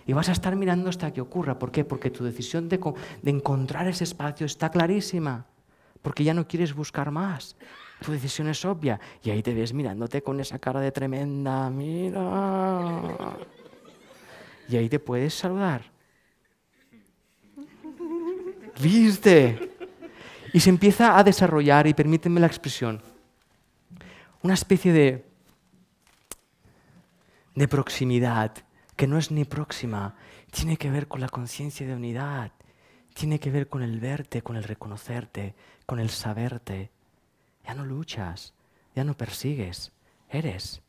[SPEAKER 1] Y vas a estar mirando hasta que ocurra. ¿Por qué? Porque tu decisión de, de encontrar ese espacio está clarísima. Porque ya no quieres buscar más. Tu decisión es obvia. Y ahí te ves mirándote con esa cara de tremenda, mira. Y ahí te puedes saludar. ¿Viste? Y se empieza a desarrollar, y permíteme la expresión, una especie de, de proximidad que no es ni próxima, tiene que ver con la conciencia de unidad, tiene que ver con el verte, con el reconocerte, con el saberte. Ya no luchas, ya no persigues, eres.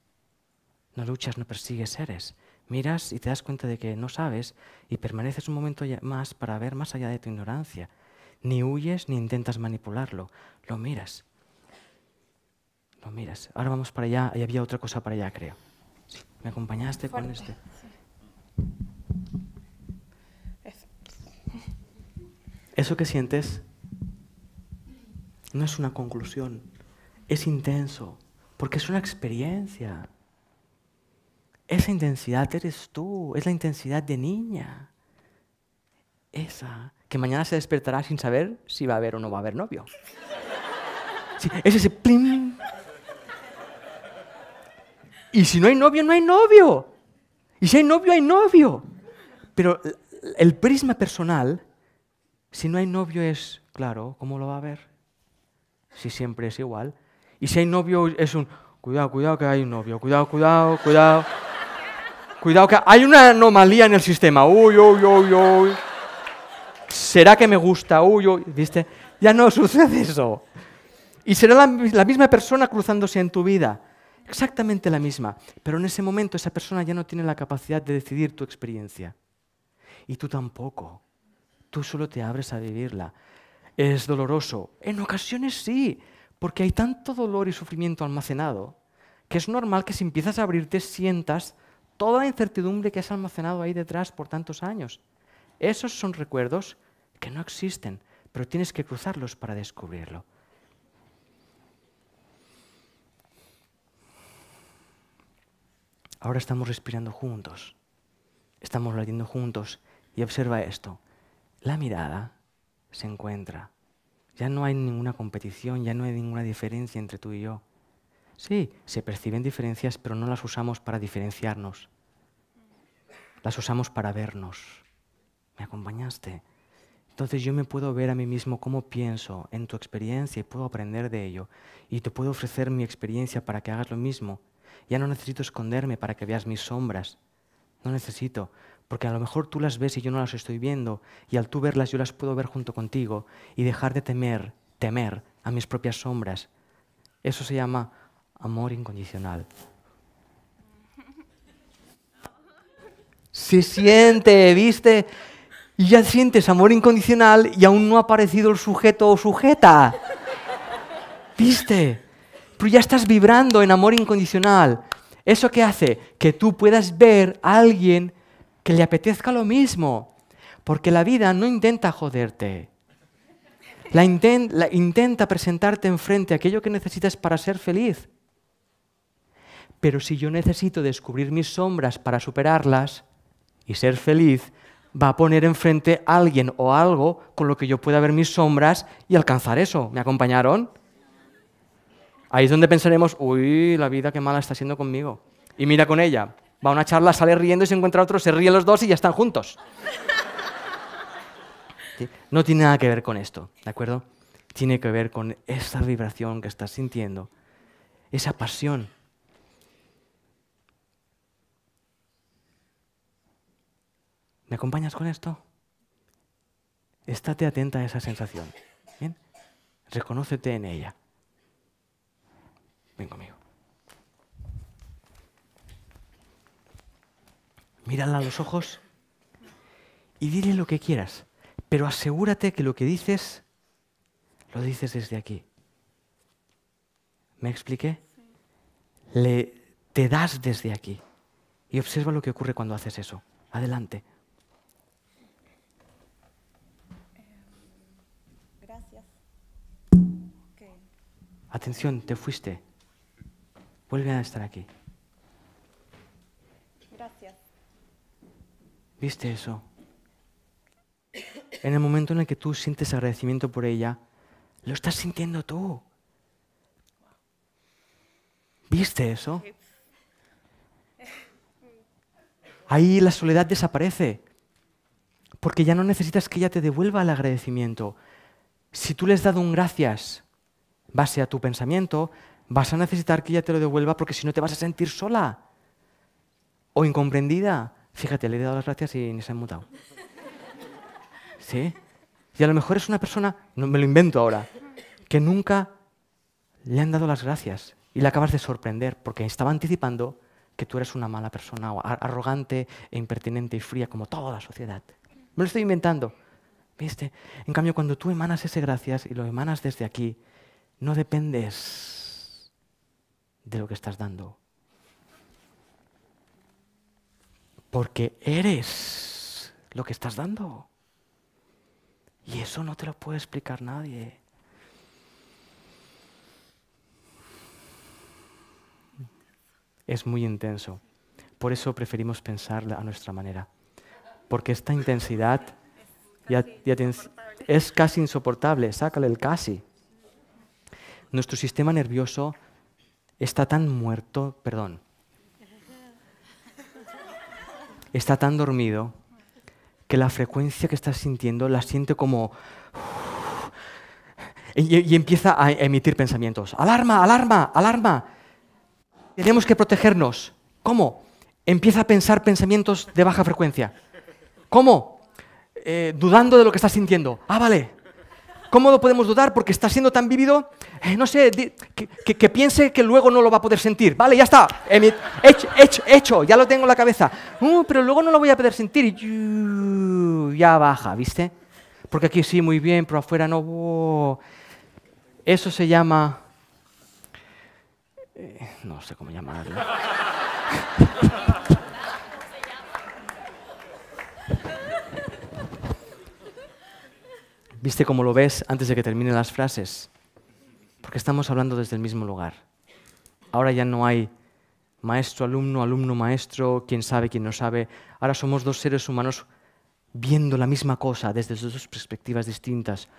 [SPEAKER 1] No luchas, no persigues, eres. Miras y te das cuenta de que no sabes y permaneces un momento más para ver más allá de tu ignorancia. Ni huyes ni intentas manipularlo, lo miras. Lo miras. Ahora vamos para allá y había otra cosa para allá, creo. ¿Me acompañaste con este? Eso que sientes no es una conclusión, es intenso, porque es una experiencia. Esa intensidad eres tú, es la intensidad de niña. Esa, que mañana se despertará sin saber si va a haber o no va a haber novio. es ese plim. Y si no hay novio, no hay novio. Y si hay novio, hay novio. Pero el prisma personal, si no hay novio es, claro, ¿cómo lo va a ver? Si siempre es igual. Y si hay novio es un, cuidado, cuidado que hay un novio, cuidado, cuidado, cuidado. Cuidado que hay una anomalía en el sistema. Uy, uy, uy, uy. ¿Será que me gusta? Uy, uy, ¿viste? Ya no sucede eso. Y será la, la misma persona cruzándose en tu vida. Exactamente la misma. Pero en ese momento esa persona ya no tiene la capacidad de decidir tu experiencia. Y tú tampoco. Tú solo te abres a vivirla. ¿Es doloroso? En ocasiones sí, porque hay tanto dolor y sufrimiento almacenado que es normal que si empiezas a abrirte sientas toda la incertidumbre que has almacenado ahí detrás por tantos años. Esos son recuerdos que no existen, pero tienes que cruzarlos para descubrirlo. Ahora estamos respirando juntos, estamos latiendo juntos y observa esto. La mirada se encuentra. Ya no hay ninguna competición, ya no hay ninguna diferencia entre tú y yo. Sí, se perciben diferencias, pero no las usamos para diferenciarnos. Las usamos para vernos. ¿Me acompañaste? Entonces yo me puedo ver a mí mismo cómo pienso en tu experiencia y puedo aprender de ello. Y te puedo ofrecer mi experiencia para que hagas lo mismo. Ya no necesito esconderme para que veas mis sombras. No necesito, porque a lo mejor tú las ves y yo no las estoy viendo, y al tú verlas yo las puedo ver junto contigo y dejar de temer, temer a mis propias sombras. Eso se llama amor incondicional. Se siente, ¿viste? Y ya sientes amor incondicional y aún no ha aparecido el sujeto o sujeta. ¿Viste? Pero ya estás vibrando en amor incondicional. ¿Eso qué hace? Que tú puedas ver a alguien que le apetezca lo mismo. Porque la vida no intenta joderte. La, intenta presentarte enfrente aquello que necesitas para ser feliz. Pero si yo necesito descubrir mis sombras para superarlas y ser feliz, va a poner enfrente a alguien o algo con lo que yo pueda ver mis sombras y alcanzar eso. ¿Me acompañaron? Ahí es donde pensaremos, uy, la vida qué mala está siendo conmigo. Y mira con ella. Va a una charla, sale riendo y se encuentra otro, se ríen los dos y ya están juntos. No tiene nada que ver con esto, ¿de acuerdo? Tiene que ver con esa vibración que estás sintiendo, esa pasión. ¿Me acompañas con esto? Estate atenta a esa sensación. ¿Bien? Reconócete en ella. Ven conmigo. Mírala a los ojos y dile lo que quieras, pero asegúrate que lo que dices lo dices desde aquí. ¿Me expliqué? Le, te das desde aquí. Y observa lo que ocurre cuando haces eso. Adelante.
[SPEAKER 4] Gracias.
[SPEAKER 1] Atención, te fuiste. Vuelve a estar aquí.
[SPEAKER 4] Gracias.
[SPEAKER 1] ¿Viste eso? En el momento en el que tú sientes agradecimiento por ella, lo estás sintiendo tú. ¿Viste eso? Ahí la soledad desaparece, porque ya no necesitas que ella te devuelva el agradecimiento. Si tú le has dado un gracias base a tu pensamiento, vas a necesitar que ella te lo devuelva porque si no te vas a sentir sola o incomprendida. Fíjate, le he dado las gracias y ni se ha mutado. ¿Sí? Y a lo mejor es una persona, no me lo invento ahora, que nunca le han dado las gracias y le acabas de sorprender porque estaba anticipando que tú eres una mala persona, arrogante e impertinente y fría como toda la sociedad. Me lo estoy inventando. ¿Viste? En cambio, cuando tú emanas ese gracias y lo emanas desde aquí, no dependes de lo que estás dando. Porque eres lo que estás dando. Y eso no te lo puede explicar nadie. es muy intenso. Por eso preferimos pensar a nuestra manera. Porque esta intensidad es casi insoportable. Sácale el casi. Nuestro sistema nervioso está tan muerto, perdón, está tan dormido que la frecuencia que estás sintiendo la siente como... Y, empieza a emitir pensamientos. Alarma, alarma, alarma. Tenemos que protegernos. ¿Cómo? Empieza a pensar pensamientos de baja frecuencia. ¿Cómo? Eh, dudando de lo que estás sintiendo. Ah, vale. ¿Cómo lo podemos dudar? Porque está siendo tan vívido, eh, no sé, que, piense que luego no lo va a poder sentir. Vale, ya está. hecho, hecho, hecho, ya lo tengo en la cabeza. Uh, pero luego no lo voy a poder sentir. Y ya baja, ¿viste? Porque aquí sí, muy bien, pero afuera no. Eso se llama eh, no sé cómo llamarlo. [laughs] ¿Viste cómo lo ves antes de que terminen las frases? Porque estamos hablando desde el mismo lugar. Ahora ya no hay maestro, alumno, alumno, maestro, quién sabe, quién no sabe. Ahora somos dos seres humanos viendo la misma cosa desde dos perspectivas distintas.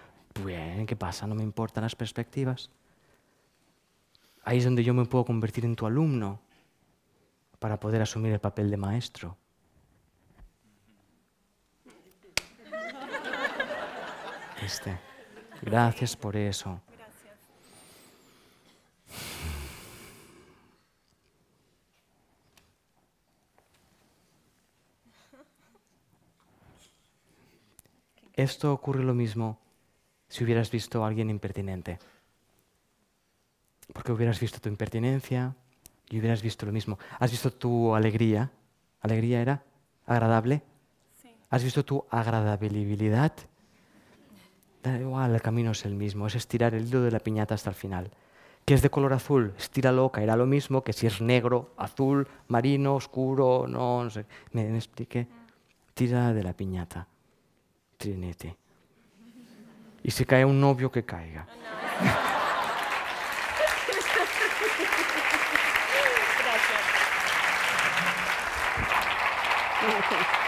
[SPEAKER 1] Bien, ¿qué pasa? No me importan las perspectivas. Ahí es donde yo me puedo convertir en tu alumno para poder asumir el papel de maestro. Gracias por eso. Esto ocurre lo mismo si hubieras visto a alguien impertinente. Porque hubieras visto tu impertinencia y hubieras visto lo mismo. ¿Has visto tu alegría? ¿Alegría era? ¿Agradable? Sí. ¿Has visto tu agradabilidad? Da igual, el camino es el mismo, es estirar el hilo de la piñata hasta el final. Que es de color azul, estíralo, caerá lo mismo que si es negro, azul, marino, oscuro, no, no sé. ¿Me, me expliqué? Tira de la piñata. Trinete. Y si cae un novio, que caiga. [laughs] Gracias. [laughs]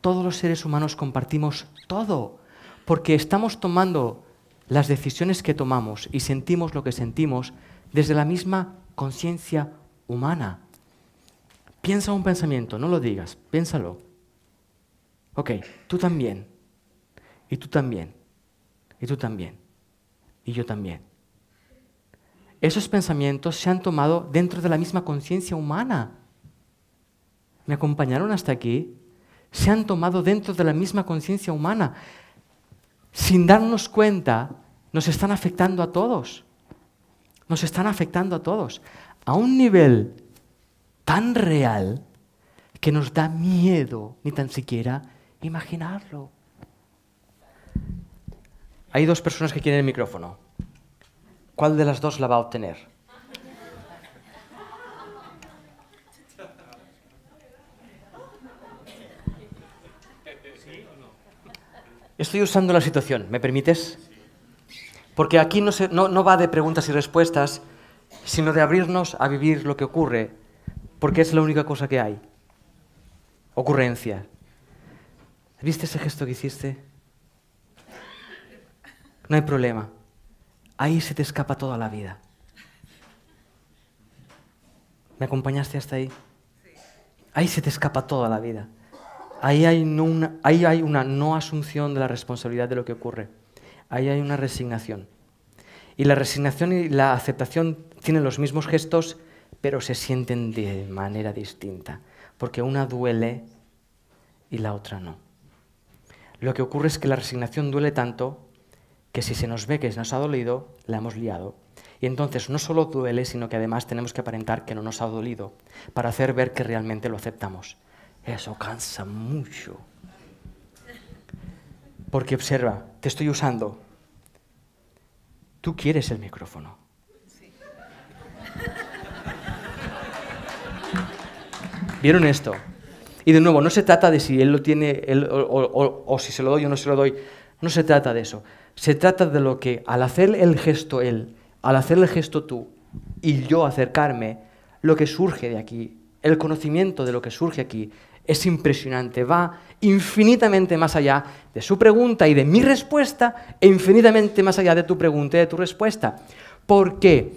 [SPEAKER 1] Todos los seres humanos compartimos todo, porque estamos tomando las decisiones que tomamos y sentimos lo que sentimos desde la misma conciencia humana. Piensa un pensamiento, no lo digas, piénsalo. Ok, tú también, y tú también, y tú también, y yo también. Esos pensamientos se han tomado dentro de la misma conciencia humana. ¿Me acompañaron hasta aquí? Se han tomado dentro de la misma conciencia humana. Sin darnos cuenta, nos están afectando a todos. Nos están afectando a todos. A un nivel tan real que nos da miedo ni tan siquiera imaginarlo. Hay dos personas que quieren el micrófono. ¿Cuál de las dos la va a obtener? Estoy usando la situación, ¿me permites? Porque aquí no, se- no- no va de preguntas y respuestas, sino de abrirnos a vivir lo que ocurre, porque es la única cosa que hay. Ocurrencia. ¿Viste ese gesto que hiciste? No hay problema. Ahí se te escapa toda la vida. ¿Me acompañaste hasta ahí? Ahí se te escapa toda la vida. Ahí hay, ahí hay una no asunción de la responsabilidad de lo que ocurre. Ahí hay una resignación. Y la resignación y la aceptación tienen los mismos gestos, pero se sienten de manera distinta. Porque una duele y la otra no. Lo que ocurre es que la resignación duele tanto que si se nos ve que nos ha dolido, la hemos liado. Y entonces no solo duele, sino que además tenemos que aparentar que no nos ha dolido, para hacer ver que realmente lo aceptamos. Eso cansa mucho. Porque observa, te estoy usando. Tú quieres el micrófono. ¿Vieron esto? Y de nuevo, no se trata de si él lo tiene él- o, o- o- o si se lo doy o no se lo doy. No se trata de eso. Se trata de lo que al hacer el gesto él, al hacer el gesto tú y yo acercarme, lo que surge de aquí, el conocimiento de lo que surge aquí, es impresionante. Va infinitamente más allá de su pregunta y de mi respuesta e infinitamente más allá de tu pregunta y de tu respuesta. Porque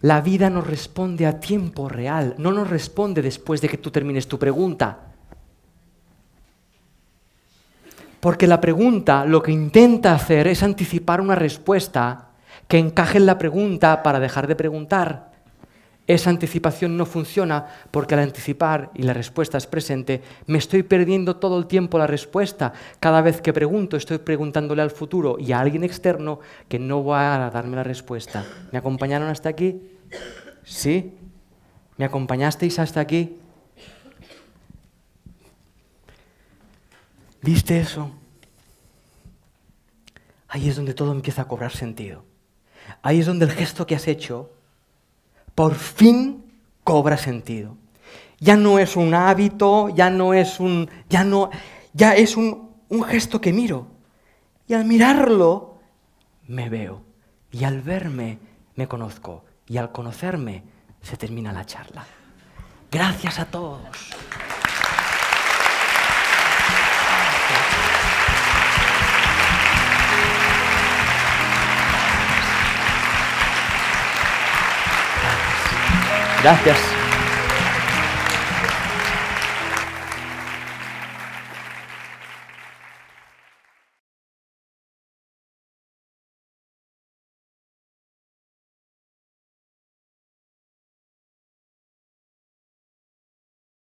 [SPEAKER 1] la vida nos responde a tiempo real, no nos responde después de que tú termines tu pregunta. Porque la pregunta lo que intenta hacer es anticipar una respuesta que encaje en la pregunta para dejar de preguntar. Esa anticipación no funciona porque al anticipar y la respuesta es presente, me estoy perdiendo todo el tiempo la respuesta. Cada vez que pregunto estoy preguntándole al futuro y a alguien externo que no va a darme la respuesta. ¿Me acompañaron hasta aquí? ¿Sí? ¿Me acompañasteis hasta aquí? ¿Viste eso? Ahí es donde todo empieza a cobrar sentido. Ahí es donde el gesto que has hecho por fin cobra sentido. Ya no es un hábito, ya no es un ya no ya es un, un gesto que miro. Y al mirarlo me veo y al verme me conozco y al conocerme se termina la charla. Gracias a todos. Gracias.